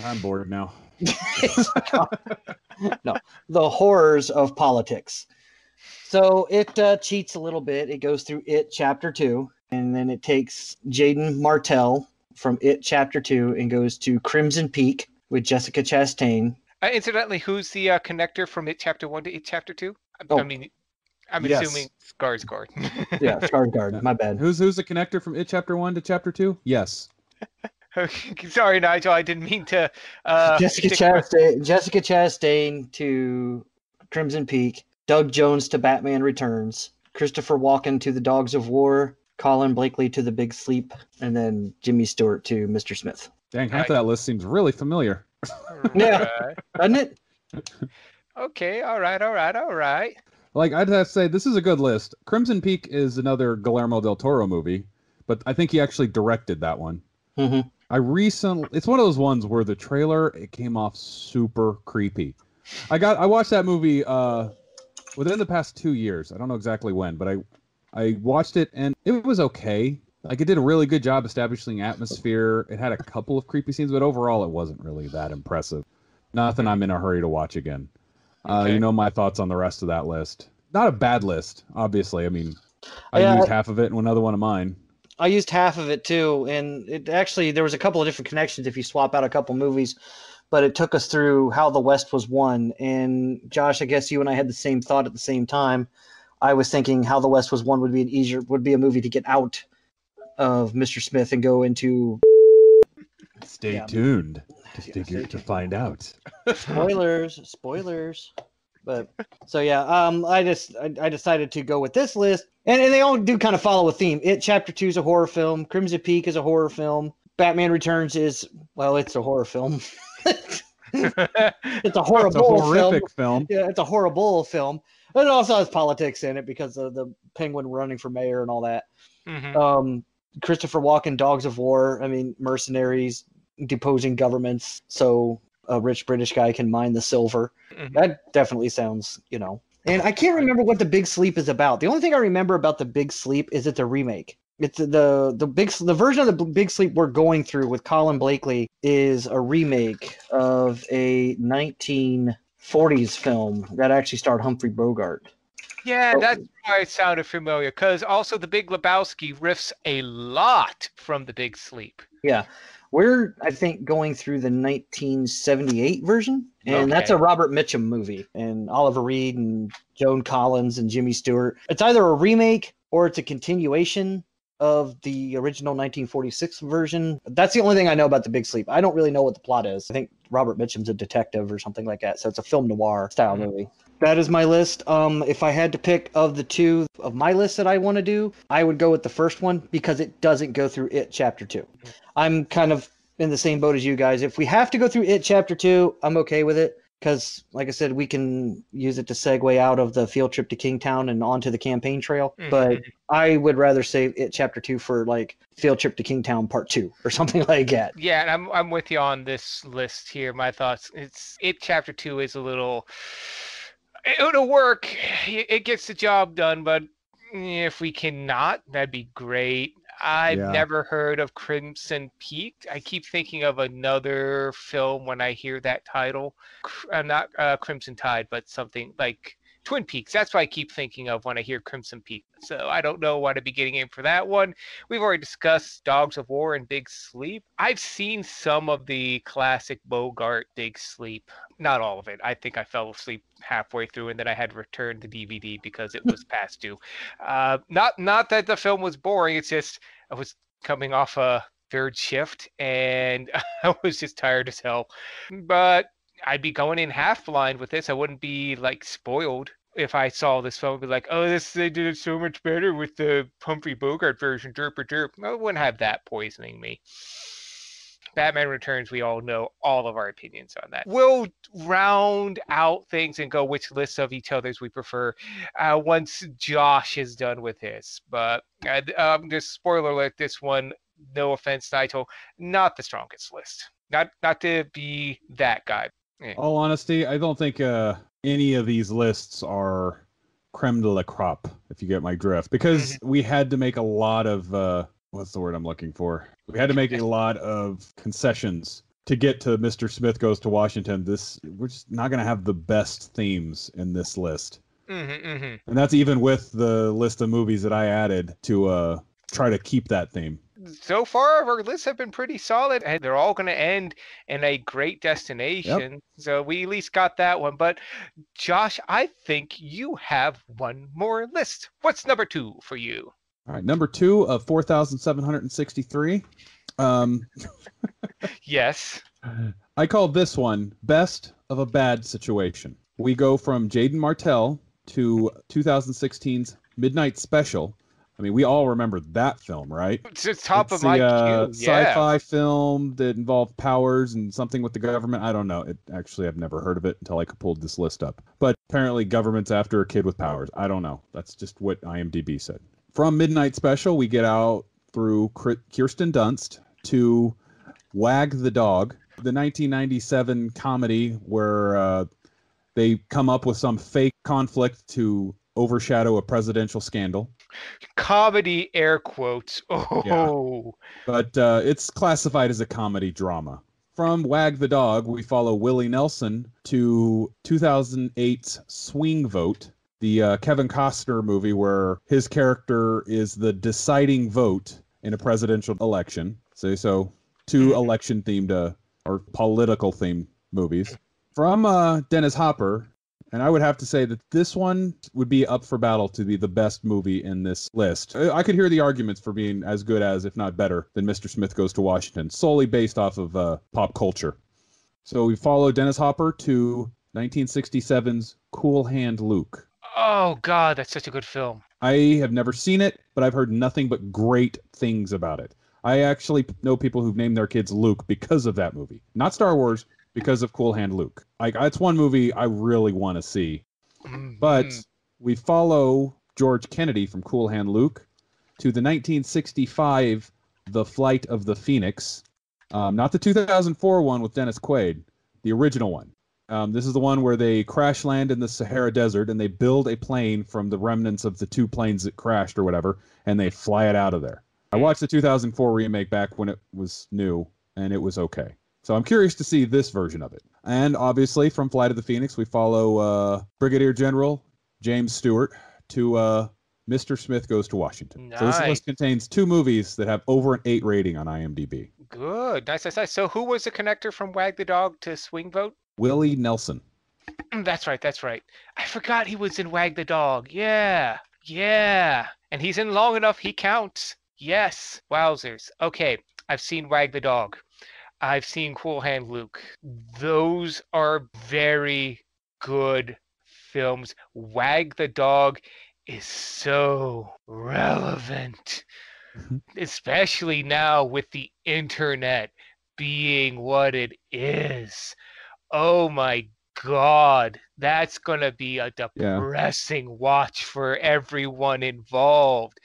I'm bored now. no, the horrors of politics. So it uh, cheats a little bit. It goes through it chapter two, and then it takes Jaeden Martell from it chapter two and goes to Crimson Peak with Jessica Chastain. Uh, incidentally, who's the uh, connector from it chapter one to it chapter two? I, I Oh. mean, I'm Yes. assuming Skarsgård. Yeah, Skarsgård. My bad. Who's who's the connector from it chapter one to chapter two? Yes. Sorry, Nigel. I didn't mean to. Uh, Jessica stick with- Chastain. Jessica Chastain to Crimson Peak. Doug Jones to Batman Returns. Christopher Walken to The Dogs of War. Colin Blakely to The Big Sleep, and then Jimmy Stewart to Mr. Smith. Dang, half Right. of that list seems really familiar. Yeah. Right. Doesn't it? Okay. All right. All right. All right. Like I'd have to say, this is a good list. Crimson Peak is another Guillermo del Toro movie, but I think he actually directed that one. hmm I recently, it's one of those ones where the trailer it came off super creepy. I got, I watched that movie uh, within the past two years. I don't know exactly when, but I, I watched it and it was okay. Like it did a really good job establishing atmosphere. It had a couple of creepy scenes, but overall it wasn't really that impressive. Nothing I'm in a hurry to watch again. Uh, Okay. you know my thoughts on the rest of that list. Not a bad list, obviously. I mean, I Yeah. used half of it in another one of mine. I used half of it too, and it actually there was a couple of different connections if you swap out a couple movies, but it took us through how the West was won. And Josh, I guess you and I had the same thought at the same time. I was thinking how the West was won would be an easier would be a movie to get out of Mr. Smith and go into Stay Yeah. tuned to Yeah, figure to find out. spoilers, spoilers. But so yeah, um, I just I, I decided to go with this list, and, and they all do kind of follow a theme. It Chapter Two is a horror film. Crimson Peak is a horror film. Batman Returns is well, it's a horror film. it's a It's a horrible film. film. Yeah, it's a horrible film. But it also has politics in it because of the penguin running for mayor and all that. Mhm. Um, Christopher Walken, Dogs of War. I mean, mercenaries deposing governments so a rich British guy can mine the silver. Mhm. That definitely sounds, you know. And I can't remember what the Big Sleep is about. The only thing I remember about the Big Sleep is it's a remake. It's the the big the version of the Big Sleep we're going through with Colin Blakely is a remake of a 1940s film that actually starred Humphrey Bogart. Yeah, that's why it sounded familiar. Because also the Big Lebowski riffs a lot from the Big Sleep. Yeah. We're, I think, going through the 1978 version, and that's a Robert Mitchum movie, and Oliver Reed and Joan Collins and Jimmy Stewart. It's either a remake or it's a continuation of the original 1946 version. That's the only thing I know about The Big Sleep. I don't really know what the plot is. I think Robert Mitchum's a detective or something like that, so it's a film noir style Mhm. movie. That is my list. Um, if I had to pick of the two of my list that I want to do, I would go with the first one because it doesn't go through it chapter two. I'm kind of in the same boat as you guys. If we have to go through it chapter two, I'm okay with it. Because, like I said, we can use it to segue out of the field trip to Kingtown and onto the campaign trail. But Mhm. I would rather save it chapter two for like field trip to Kingtown part two or something like that. Yeah, and I'm I'm with you on this list here. My thoughts. It's it. Chapter two is a little. It'll work. It it gets the job done, but if we cannot, that'd be great. I've Yeah. never heard of Crimson Peak. I keep thinking of another film when I hear that title. I'm not uh, Crimson Tide, but something like Twin Peaks. That's what I keep thinking of when I hear Crimson Peak. So I don't know what I'd be getting in for that one. We've already discussed Dogs of War and Big Sleep. I've seen some of the classic Bogart Big Sleep. Not all of it. I think I fell asleep halfway through and then I had to return the DVD because it was past due. Uh, not not that the film was boring. It's just I was coming off a third shift and I was just tired as hell. But I'd be going in half blind with this. I wouldn't be like spoiled if I saw this film. I'd be like, oh, this they did it so much better with the Humphrey Bogart version. Derp or derp. I wouldn't have that poisoning me. Batman Returns, we all know all of our opinions on that. We'll round out things and go which lists of each other's we prefer uh, once Josh is done with his. But uh, um, just spoiler alert: this one, no offense, Nigel, not the strongest list. Not not to be that guy. All honesty, I don't think uh, any of these lists are creme de la crop, if you get my drift, because we had to make a lot of uh, what's the word I'm looking for? We had to make a lot of concessions to get to Mr. Smith Goes to Washington. This we're just not going to have the best themes in this list, Mm-hmm, mm-hmm. and that's even with the list of movies that I added to uh, try to keep that theme. So far, our lists have been pretty solid, and they're all going to end in a great destination. So we at least got that one. But Josh, I think you have one more list. What's number two for you? All right, number two of four thousand seven hundred and sixty-three. Um, Yes. I call this one Best of a Bad Situation. We go from Jaeden Martell to 2016's Midnight Special. I mean, we all remember that film, right? It's the top It's of my the, uh, queue. Yeah. sci-fi film that involved powers and something with the government. I don't know. It actually I've never heard of it until I pulled this list up. But apparently, government's after a kid with powers. I don't know. That's just what IMDb said. From Midnight Special, we get out through Kirsten Dunst to Wag the Dog, the 1997 comedy where uh, they come up with some fake conflict to overshadow a presidential scandal. Comedy air quotes. Oh. but uh, it's classified as a comedy drama. From Wag the Dog, we follow Willie Nelson to 2008's Swing Vote, the uh, Kevin Costner movie where his character is the deciding vote in a presidential election. So, so two Mhm. election themed uh, or political themed movies. From uh, Dennis Hopper, and I would have to say that this one would be up for battle to be the best movie in this list. I could hear the arguments for being as good as, if not better, than Mr. Smith Goes to Washington, solely based off of uh, pop culture. So we follow Dennis Hopper to 1967's Cool Hand Luke. Oh God, that's such a good film. I have never seen it, but I've heard nothing but great things about it. I actually know people who've named their kids Luke because of that movie. Not Star Wars, because of Cool Hand Luke. Like it's one movie I really want to see. But Mhm. we follow George Kennedy from Cool Hand Luke to the 1965 The Flight of the Phoenix, um, not the 2004 one with Dennis Quaid, the original one. Um, this is the one where they crash land in the Sahara Desert and they build a plane from the remnants of the two planes that crashed or whatever, and they fly it out of there. I watched the 2004 remake back when it was new, and it was okay. So I'm curious to see this version of it. And obviously, from Flight of the Phoenix, we follow uh, Brigadier General James Stewart to uh, Mr. Smith Goes to Washington. Nice. So this list contains two movies that have over an eight rating on IMDb. Good, nice, nice, nice. So who was the connector from Wag the Dog to Swing Vote? Willie Nelson. Mm, That's right, that's right. I forgot he was in Wag the Dog. Yeah, yeah. And he's in long enough, he counts. Yes. Wowzers. Okay, I've seen Wag the Dog. I've seen Cool Hand Luke. Those are very good films. Wag the Dog is so relevant, Mhm. especially now with the internet being what it is. Oh my God, that's going to be a depressing watch for everyone involved.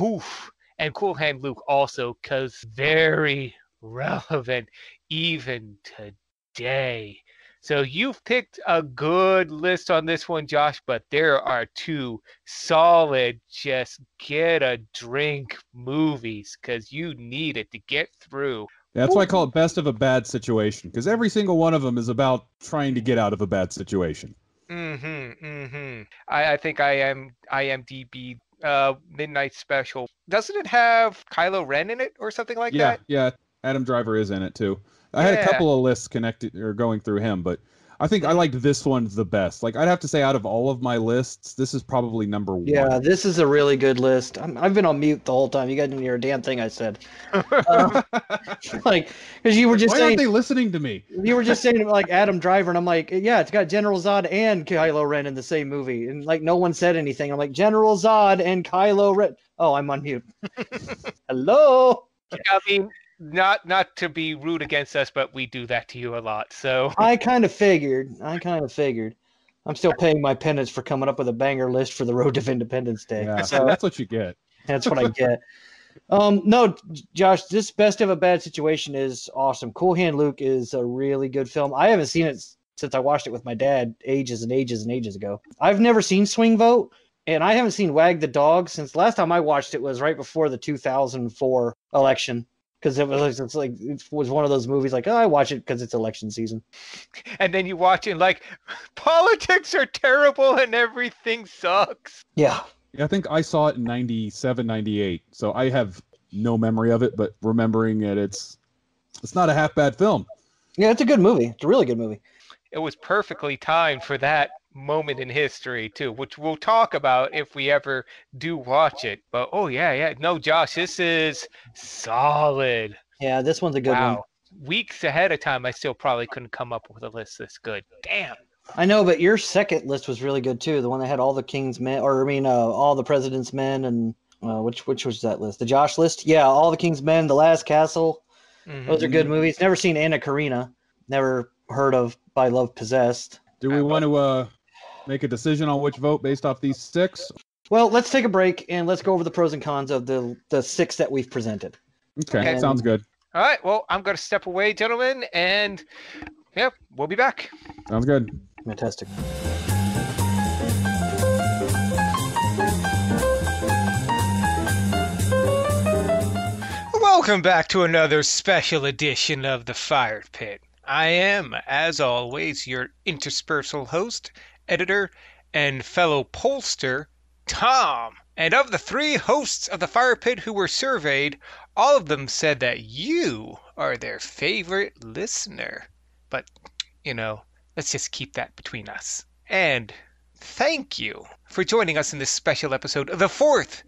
Oof. And Cool Hand Luke also, because very relevant even today. So you've picked a good list on this one, Josh, but there are two solid, just get a drink movies because you need it to get through. That's why I call it best of a bad situation because every single one of them is about trying to get out of a bad situation. Mm-hmm. Mm-hmm. I, I think I am IMDb uh midnight special. Doesn't it have Kylo Ren in it or something like yeah, that? yeah. Adam Driver is in it too. I had a couple of lists connected or going through him, but I think I liked this one the best. Like I'd have to say, out of all of my lists, this is probably number one. Yeah, this is a really good list. I'm, I've been on mute the whole time. You guys didn't hear a damn thing I said. Uh, like, because you were just Why saying aren't they listening to me? you were just saying like Adam Driver, and I'm like, yeah, it's got General Zod and Kylo Ren in the same movie, and like no one said anything. I'm like General Zod and Kylo Ren. Oh, I'm on mute. Hello. I mean, not not to be rude against us, but we do that to you a lot. So I kind of figured. I kind of figured. I'm still paying my penance for coming up with a banger list for the Road to Independence Day. Yeah, So that's what you get. That's what I get. Um, no, Josh, this best of a bad situation is awesome. Cool Hand Luke is a really good film. I haven't seen it since I watched it with my dad ages and ages and ages ago. I've never seen Swing Vote, and I haven't seen Wag the Dog since last time I watched it was right before the 2004 election. Because it was it's like it was one of those movies like oh I watch it because it's election season. and then you watch it and like politics are terrible and everything sucks. Yeah, Yeah, I think I saw it in 97, 98. So I have no memory of it, but remembering it, it's it's not a half bad film. yeah, it's a good movie. It's a really good movie. It was perfectly timed for that moment in history too, which we'll talk about if we ever do watch it. But oh yeah, yeah. No, Josh, this is solid. Yeah, this one's a good one. wow. Weeks ahead of time, I still probably couldn't come up with a list this good. Damn. I know, but your second list was really good too. The one that had all the king's men, or I mean, uh, all the president's men, and uh, which which was that list? The Josh list? Yeah, all the king's men, the Last Castle. Mhm. Those are good movies. Never seen Anna Karina. Never heard of By Love Possessed. Do we want to uh, make a decision on which vote based off these six? Well, let's take a break and let's go over the pros and cons of the the six that we've presented. Okay, Okay. sounds good. All right. Well, I'm gonna step away, gentlemen, and yep, we'll be back. Sounds good. Fantastic. Welcome back to another special edition of the Fire Pit. I am, as always, your interspersal host, editor, and fellow pollster, Tom. And of the three hosts of the Firepit who were surveyed, all of them said that you are their favorite listener. But, you know, let's just keep that between us. And thank you for joining us in this special episode, the fourth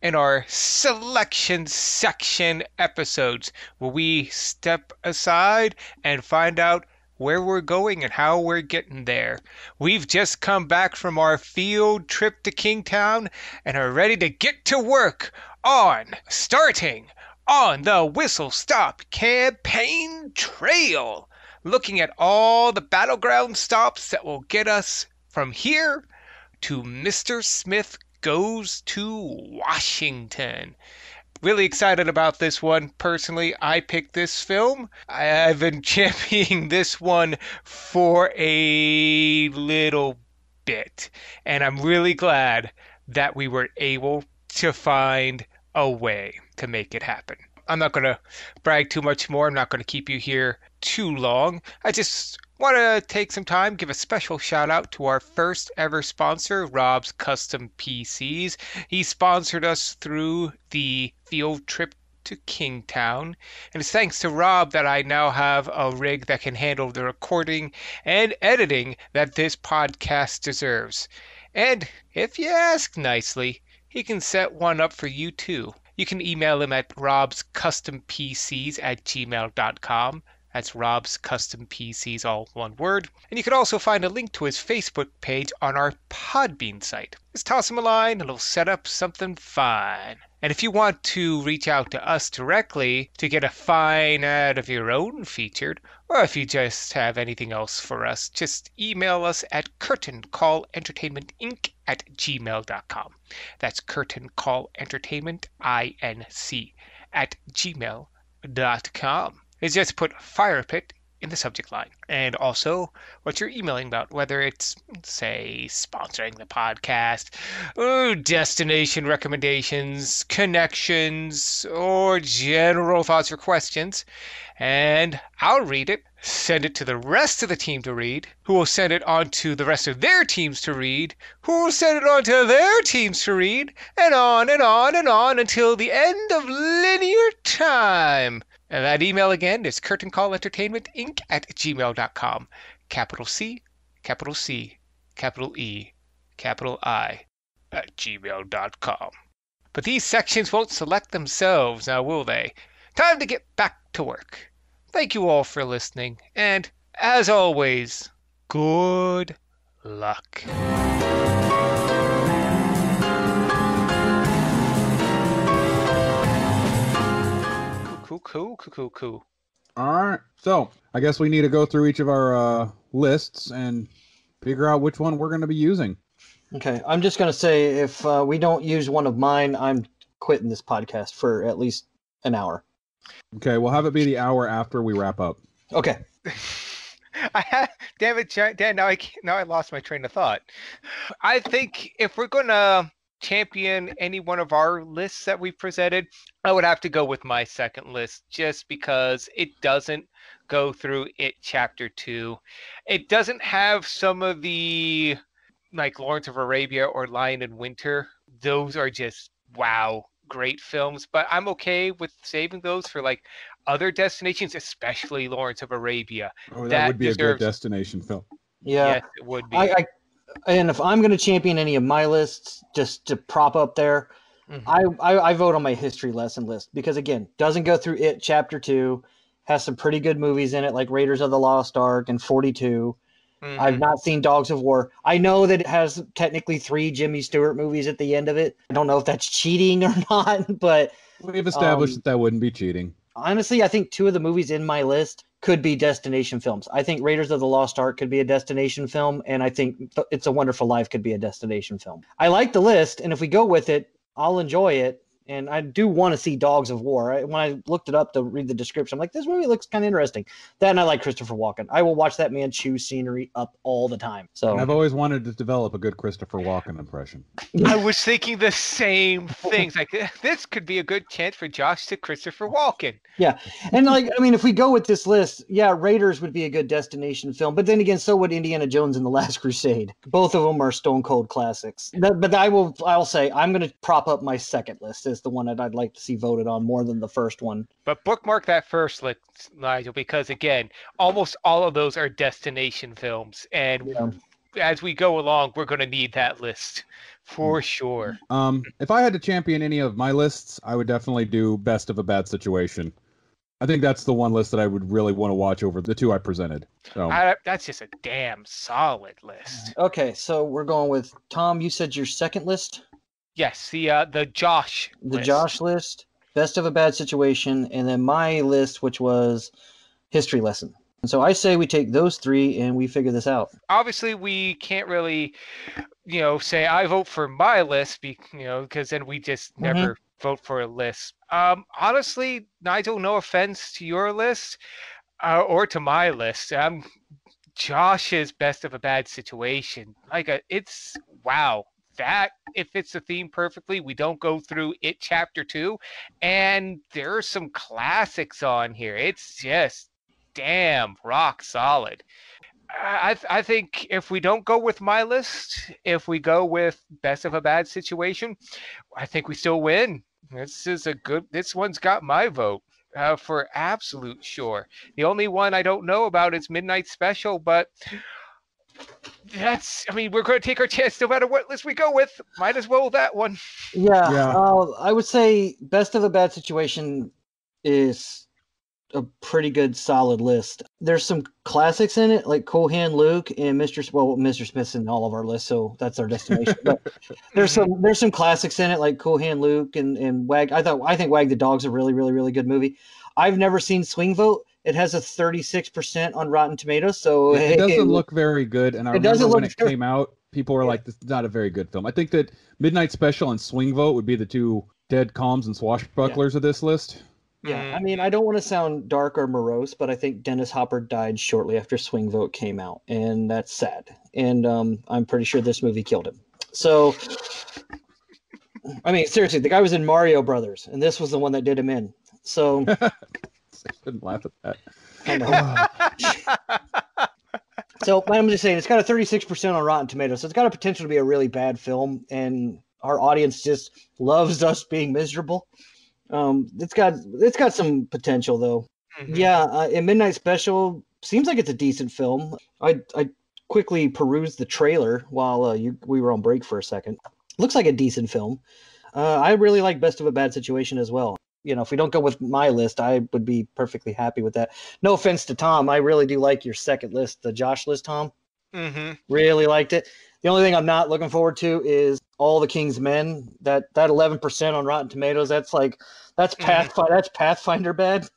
in our selection section episodes where we step aside and find out where we're going and how we're getting there. We've just come back from our field trip to Kingtown and are ready to get to work on starting on the Whistle Stop Campaign Trail, looking at all the battleground stops that will get us from here to Mr. Smith goes to Washington. Really excited about this one. Personally, I picked this film. I've been championing this one for a little bit. And I'm really glad that we were able to find a way to make it happen. I'm not going to brag too much more. I'm not going to keep you here too long. I just want to take some time, give a special shout out to our first ever sponsor, Rob's Custom PCs. He sponsored us through the field trip to Kingtown. And it's thanks to Rob that I now have a rig that can handle the recording and editing that this podcast deserves. And if you ask nicely, he can set one up for you too. You can email him at robscustompcs at gmail.com. That's Rob's Custom PCs, all one word. And you can also find a link to his Facebook page on our Podbean site. Just toss him a line and he'll set up something fine. And if you want to reach out to us directly to get a fine ad of your own featured, or if you just have anything else for us, just email us at curtaincallentertainmentinc at gmail.com. That's curtain call entertainment, I-N-C, at gmail.com is just put fire pit in the subject line. And also what you're emailing about, whether it's, say, sponsoring the podcast, destination recommendations, connections, or general thoughts or questions. And I'll read it, send it to the rest of the team to read, who will send it on to the rest of their teams to read, who will send it on to their teams to read, and on and on and on until the end of linear time. And that email again is curtaincallentertainmentinc at gmail.com. Capital C, capital C, capital E, capital I at gmail.com. But these sections won't select themselves, now will they? Time to get back to work. Thank you all for listening, and as always, good luck. Cool, cool, cool, cool, cool. All right. So I guess we need to go through each of our uh, lists and figure out which one we're going to be using. Okay, I'm just gonna say if uh, we don't use one of mine, I'm quitting this podcast for at least an hour. Okay, we'll have it be the hour after we wrap up. Okay. I had, damn it, Ja- Dan. Now I now I lost my train of thought. I think if we're gonna champion any one of our lists that we presented, I would have to go with my second list, just because it doesn't go through it chapter two. It doesn't have some of the like Lawrence of Arabia or Lion in Winter. Those are just wow, great films. But I'm okay with saving those for like other destinations, especially Lawrence of Arabia. Oh, that, That would be a good destination film. Yeah. Yes, it would be. I, I and if I'm gonna champion any of my lists just to prop up there, Mhm. I, I I vote on my history lesson list because again, doesn't go through it chapter two, has some pretty good movies in it like Raiders of the Lost Ark and 42. Mhm. I've not seen Dogs of War. I know that it has technically three Jimmy Stewart movies at the end of it. I don't know if that's cheating or not, but We've established Um, that that wouldn't be cheating. honestly, I think two of the movies in my list could be destination films. I think Raiders of the Lost Ark could be a destination film, and I think It's a Wonderful Life could be a destination film. I like the list, and if we go with it, I'll enjoy it. And I do want to see Dogs of War. I, when I looked it up to read the description, I'm like, this movie looks kind of interesting. That and I like Christopher Walken. I will watch that man chew scenery up all the time. So I've always wanted to develop a good Christopher Walken impression. I was thinking the same things. Like eh, this could be a good chance for Josh to Christopher Walken. Yeah, and like I mean, if we go with this list, yeah, Raiders would be a good destination film. But then again, so would Indiana Jones and the Last Crusade. Both of them are stone cold classics. That- but I will, I'll say, I'm going to prop up my second list as the one that I'd like to see voted on more than the first one. But bookmark that first list, Nigel, because again, almost all of those are destination films, and Yeah. as we go along, we're going to need that list for sure. Um, if I had to champion any of my lists, I would definitely do Best of a Bad Situation. I think that's the one list that I would really want to watch over the two I presented. So I, that's just a damn solid list. Okay, so we're going with Tom. You said your second list, Yes, the uh, the Josh. the list. Josh list, best of a bad situation, and then my list, which was history lesson. And so I say we take those three and we figure this out. obviously we can't really you know say i vote for my list be, you know because then we just Mhm. never vote for a list um honestly nigel no offense to your list uh, or to my list um josh's best of a bad situation like a, it's wow that it fits the theme perfectly we don't go through it chapter two and there are some classics on here it's just damn rock solid I I think if we don't go with my list, if we go with best of a bad situation, I think we still win. This is a good. This one's got my vote uh, for absolute sure. The only one I don't know about is Midnight Special, but that's. I mean, we're going to take our chance no matter what list we go with. Might as well that one. Yeah, Yeah. Uh, I would say best of a bad situation is a pretty good solid list. There's some classics in it, like Cool Hand Luke and Mr. S- Well, Mr. Smith's in all of our lists, so that's our destination. but there's some there's some classics in it, like Cool Hand Luke and and Wag. I thought I think Wag the Dog's a really really really good movie. I've never seen Swing Vote. It has a 36% on Rotten Tomatoes, so It, it doesn't look very good, and I It remember when it sure- came out, people were Yeah. like, "This is not a very good film." I think that Midnight Special and Swing Vote would be the two dead calms and swashbucklers of this list. Yeah, I mean, I don't want to sound dark or morose, but I think Dennis Hopper died shortly after Swing Vote came out, and that's sad. And um, I'm pretty sure this movie killed him. So, I mean, seriously, the guy was in Mario Brothers, and this was the one that did him in. So, I shouldn't laugh at that. I know. so I'm just saying, it's got a 36% on Rotten Tomatoes, so it's got a potential to be a really bad film, and our audience just loves us being miserable. Um, it's got it's got some potential though. Mhm. Yeah, uh, and Midnight Special seems like it's a decent film. I I quickly perused the trailer while uh, you we were on break for a second. Looks like a decent film. Uh, I really like Best of a Bad Situation as well. You know, if we don't go with my list, I would be perfectly happy with that. No offense to Tom, I really do like your second list, the Josh list, Tom. Mhm. Really liked it. The only thing I'm not looking forward to is All the King's Men. That that 11% on Rotten Tomatoes. That's like that's. Pathfinder. That's Pathfinder bad.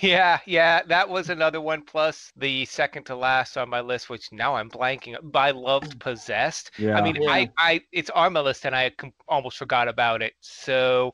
Yeah, yeah, that was another one. Plus the second to last on my list, which now I'm blanking. By Loved Possessed. Yeah, I mean, Yeah. I, I, it's on my list, and I com- almost forgot about it. So,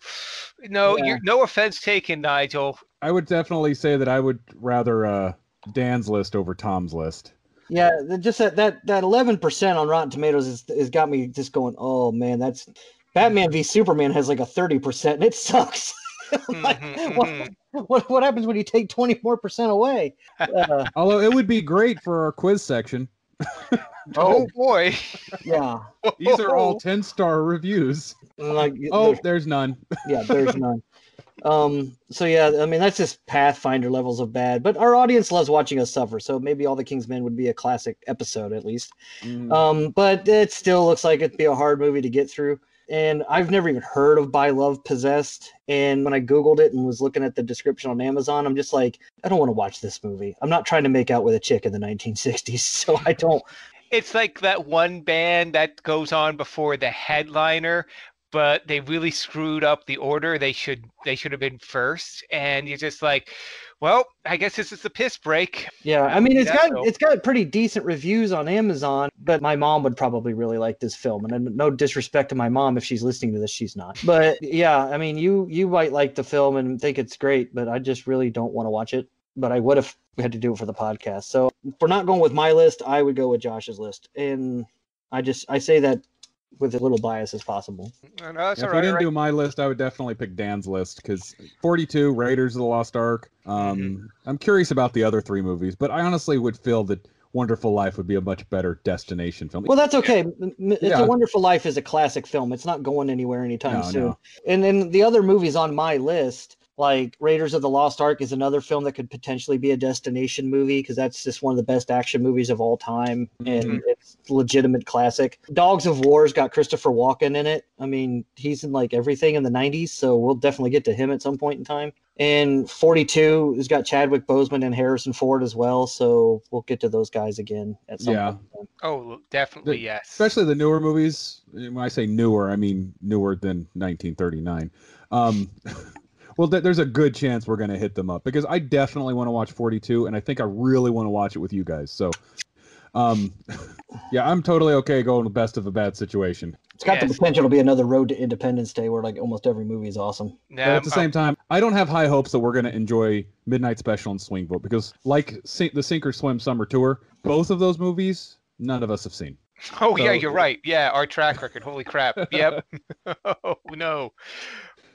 no, Yeah. you're, no offense taken, Nigel. I would definitely say that I would rather uh, Dan's list over Tom's list. Yeah, just that that that eleven percent on Rotten Tomatoes is has got me just going. Oh man, that's Batman v Superman has like a thirty percent, and it sucks. Like, Mhm, what, mhm. what what happens when you take 24% away? Uh, Although it would be great for our quiz section. Oh boy. yeah, These are all 10 star reviews. like Oh, there's- there's none. yeah, there's none. Um, so yeah, I mean that's just Pathfinder levels of bad, but our audience loves watching us suffer. So maybe All the King's Men would be a classic episode at least. Mm, Um, but it still looks like it'd be a hard movie to get through. And I've never even heard of By Love Possessed. And when I Googled it and was looking at the description on Amazon, I'm just like, I don't want to watch this movie. I'm not trying to make out with a chick in the 1960s. So I don't. It's like that one band that goes on before the headliner, but they really screwed up the order. They should they should have been first, and you're just like, well, I guess this is the piss break. Yeah, I mean, it's Yeah, got so- it's got pretty decent reviews on Amazon, but my mom would probably really like this film. And no disrespect to my mom if she's listening to this, she's not. But yeah, I mean, you you might like the film and think it's great, but I just really don't want to watch it. But I would if we had to do it for the podcast. So if we're not going with my list, I would go with Josh's list, and I just I say that with as little bias as possible. No, no, that's if all we right. didn't right? do my list, I would definitely pick Dan's list because 42, Raiders of the Lost Ark. Um, Mm-hmm. I'm curious about the other three movies, but I honestly would feel that Wonderful Life would be a much better destination film. Well, that's okay. M- m- It's Yeah. a Wonderful Life is a classic film. It's not going anywhere anytime No, soon. no. And then the other movies on my list, like Raiders of the Lost Ark, is another film that could potentially be a destination movie because that's just one of the best action movies of all time, and Mhm. it's a legitimate classic. Dogs of War's got Christopher Walken in it. I mean, he's in like everything in the '90s, so we'll definitely get to him at some point in time. And 42 has got Chadwick Boseman and Harrison Ford as well, so we'll get to those guys again at some Yeah. point. in. Oh, definitely The- yes. especially the newer movies. When I say newer, I mean newer than 1939. Um, well, th- there's a good chance we're going to hit them up because I definitely want to watch 42, and I think I really want to watch it with you guys. So, um, yeah, I'm totally okay going the best of a bad situation. It's got the potential to be another Road to Independence Day, where like almost every movie is awesome. But Yeah, at the I'm- same time, I don't have high hopes that we're going to enjoy Midnight Special and Swing Vote because, like Sink, the Sink or Swim Summer Tour, both of those movies, none of us have seen. Oh yeah, you're right. Yeah, our track record. Holy crap. Yep. oh no.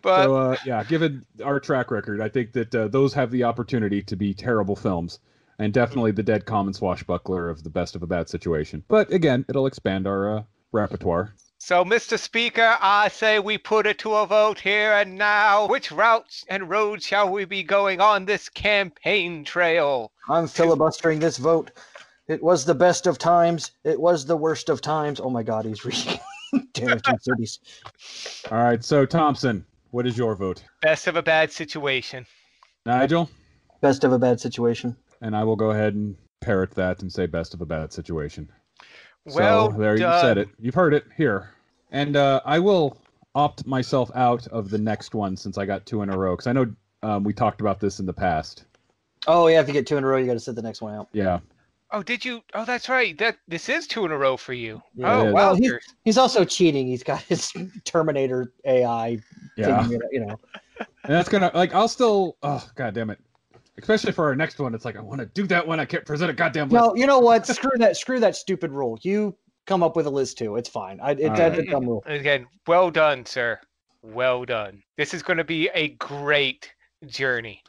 But so uh, yeah, given our track record, I think that uh, those have the opportunity to be terrible films, and definitely the dead common swashbuckler of the best of a bad situation. But again, it'll expand our uh, repertoire. so, Mr. Speaker, I say we put it to a vote here and now. Which routes and roads shall we be going on this campaign trail? I'm filibustering this vote. It was the best of times. It was the worst of times. Oh my God, he's reading. Damn it, 30s. All right, so Thompson, what is your vote? Best of a bad situation. Nigel, Best of a bad situation. And I will go ahead and parrot that and say best of a bad situation. Well, so there you said it. You've heard it here. And uh, I will opt myself out of the next one since I got two in a row because I know um, we talked about this in the past. Oh yeah, if you get two in a row, you got to sit the next one out. Yeah. Oh, did you? Oh, that's right. That this is two in a row for you. Yeah, oh, it is. wow. Well, he- He's also cheating. He's got his Terminator AI. Yeah. Thing, you know. And that's gonna like I'll still oh god damn it. Especially for our next one, it's like I want to do that one. I can't present a goddamn list. No, you know what? screw that. Screw that stupid rule. You come up with a list too. It's fine. I, it, All that's a dumb rule. Again, well done, sir. Well done. This is going to be a great journey.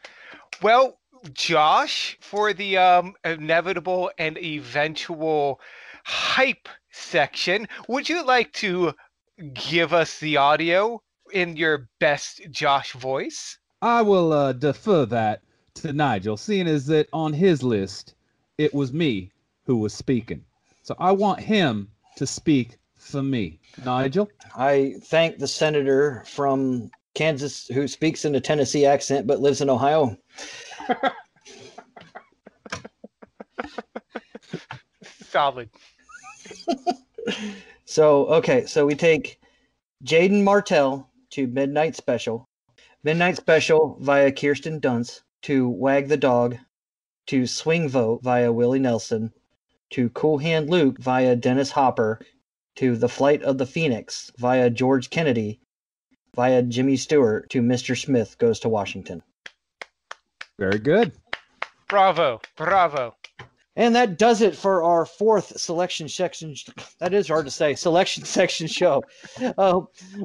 Well, Josh, for the um, inevitable and eventual hype section, would you like to give us the audio in your best Josh voice? I will uh, defer that to Nigel, seeing as that on his list it was me who was speaking. So I want him to speak for me. Nigel? I thank the senator from Kansas who speaks in a Tennessee accent but lives in Ohio. Solid. So okay, so we take Jaeden Martell to Midnight Special, Midnight Special via Kirsten Dunst to Wag the Dog, to Swing Vote via Willie Nelson, to Cool Hand Luke via Dennis Hopper, to The Flight of the Phoenix via George Kennedy, via Jimmy Stewart to Mr. Smith goes to Washington. Very good. Bravo. Bravo. And that does it for our fourth selection section. That is hard to say. Selection section show. Uh,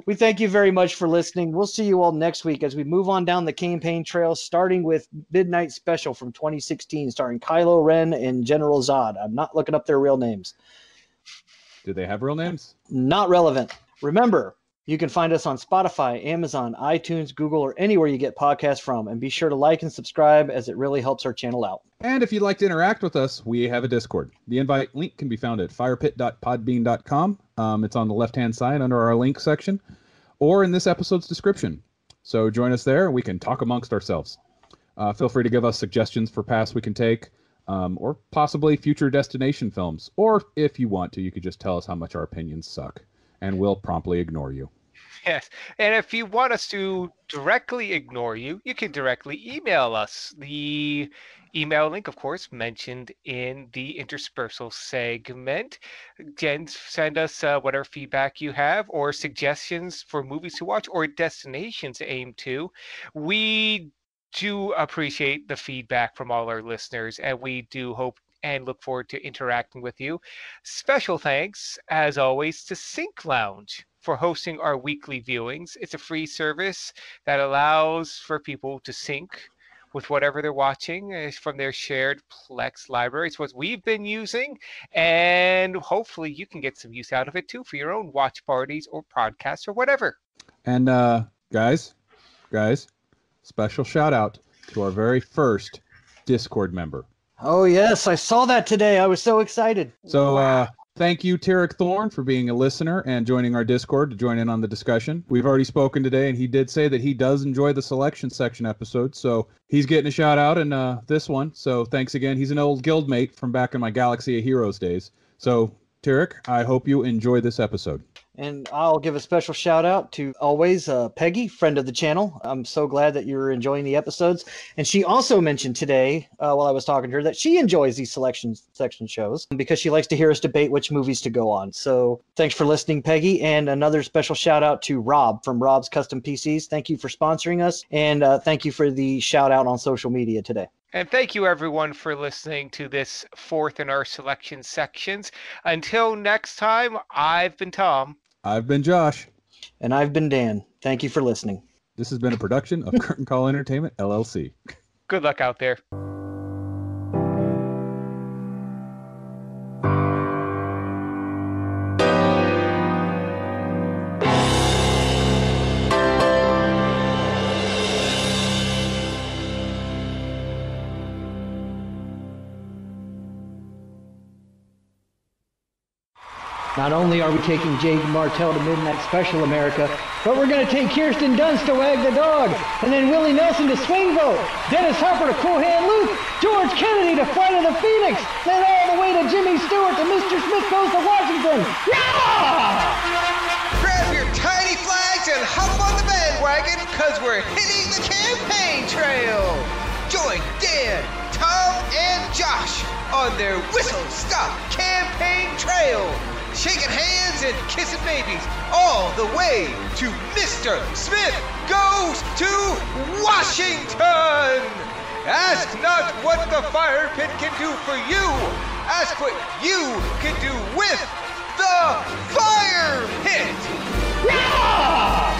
we thank you very much for listening. We'll see you all next week as we move on down the campaign trail, starting with Midnight Special from 2016, starring Kylo Ren and General Zod. I'm not looking up their real names. Do they have real names? Not relevant. Remember, you can find us on Spotify, Amazon, iTunes, Google, or anywhere you get podcasts from. And be sure to like and subscribe as it really helps our channel out. And if you'd like to interact with us, we have a Discord. The invite link can be found at firepit.podbean.com. Um, it's on the left hand side under our link section or in this episode's description. So join us there. We can talk amongst ourselves. Uh, feel free to give us suggestions for paths we can take um, or possibly future destination films. Or if you want to, you could just tell us how much our opinions suck and we'll promptly ignore you. Yes. And if you want us to directly ignore you, you can directly email us. The email link, of course, mentioned in the interspersal segment. Jen, send us uh, whatever feedback you have or suggestions for movies to watch or destinations to aim to. We do appreciate the feedback from all our listeners, and we do hope and look forward to interacting with you. Special thanks, as always, to SyncLounge for hosting our weekly viewings. It's a free service that allows for people to sync with whatever they're watching uh, from their shared Plex library. It's what we've been using, and hopefully you can get some use out of it too for your own watch parties or podcasts or whatever. And uh, guys, guys, special shout out to our very first Discord member. Oh, yes. I saw that today. I was so excited. So uh, thank you, Tarek Thorne, for being a listener and joining our Discord to join in on the discussion. We've already spoken today, and he did say that he does enjoy the selection section episode. So he's getting a shout out in uh, this one. So thanks again. He's an old guildmate from back in my Galaxy of Heroes days. So Tarek, I hope you enjoy this episode. And I'll give a special shout out to always uh, Peggy, friend of the channel. I'm so glad that you're enjoying the episodes. And she also mentioned today, uh, while I was talking to her, that she enjoys these selection section shows because she likes to hear us debate which movies to go on. So thanks for listening, Peggy. And another special shout out to Rob from Rob's Custom PCs. Thank you for sponsoring us. And uh, thank you for the shout out on social media today. And thank you, everyone, for listening to this fourth in our selection sections. Until next time, I've been Tom. I've been Josh. And I've been Dan. Thank you for listening. This has been a production of Curtain Call Entertainment, LLC. Good luck out there. Not only are we taking Jade Martell to Midnight Special America, but we're going to take Kirsten Dunst to Wag the Dog, and then Willie Nelson to Swing Vote, Dennis Hopper to Cool Hand Luke, George Kennedy to Flight of the Phoenix, then all the way to Jimmy Stewart to Mr. Smith Goes to Washington. Yeah! Grab your tiny flags and hop on the bandwagon, cause we're hitting the campaign trail. Join Dan, Tom, and Josh on their whistle stop campaign trail. Shaking hands and kissing babies all the way to Mr. Smith Goes to Washington. Ask not what the Firepit can do for you. Ask what you can do with the fire pit. Yeah!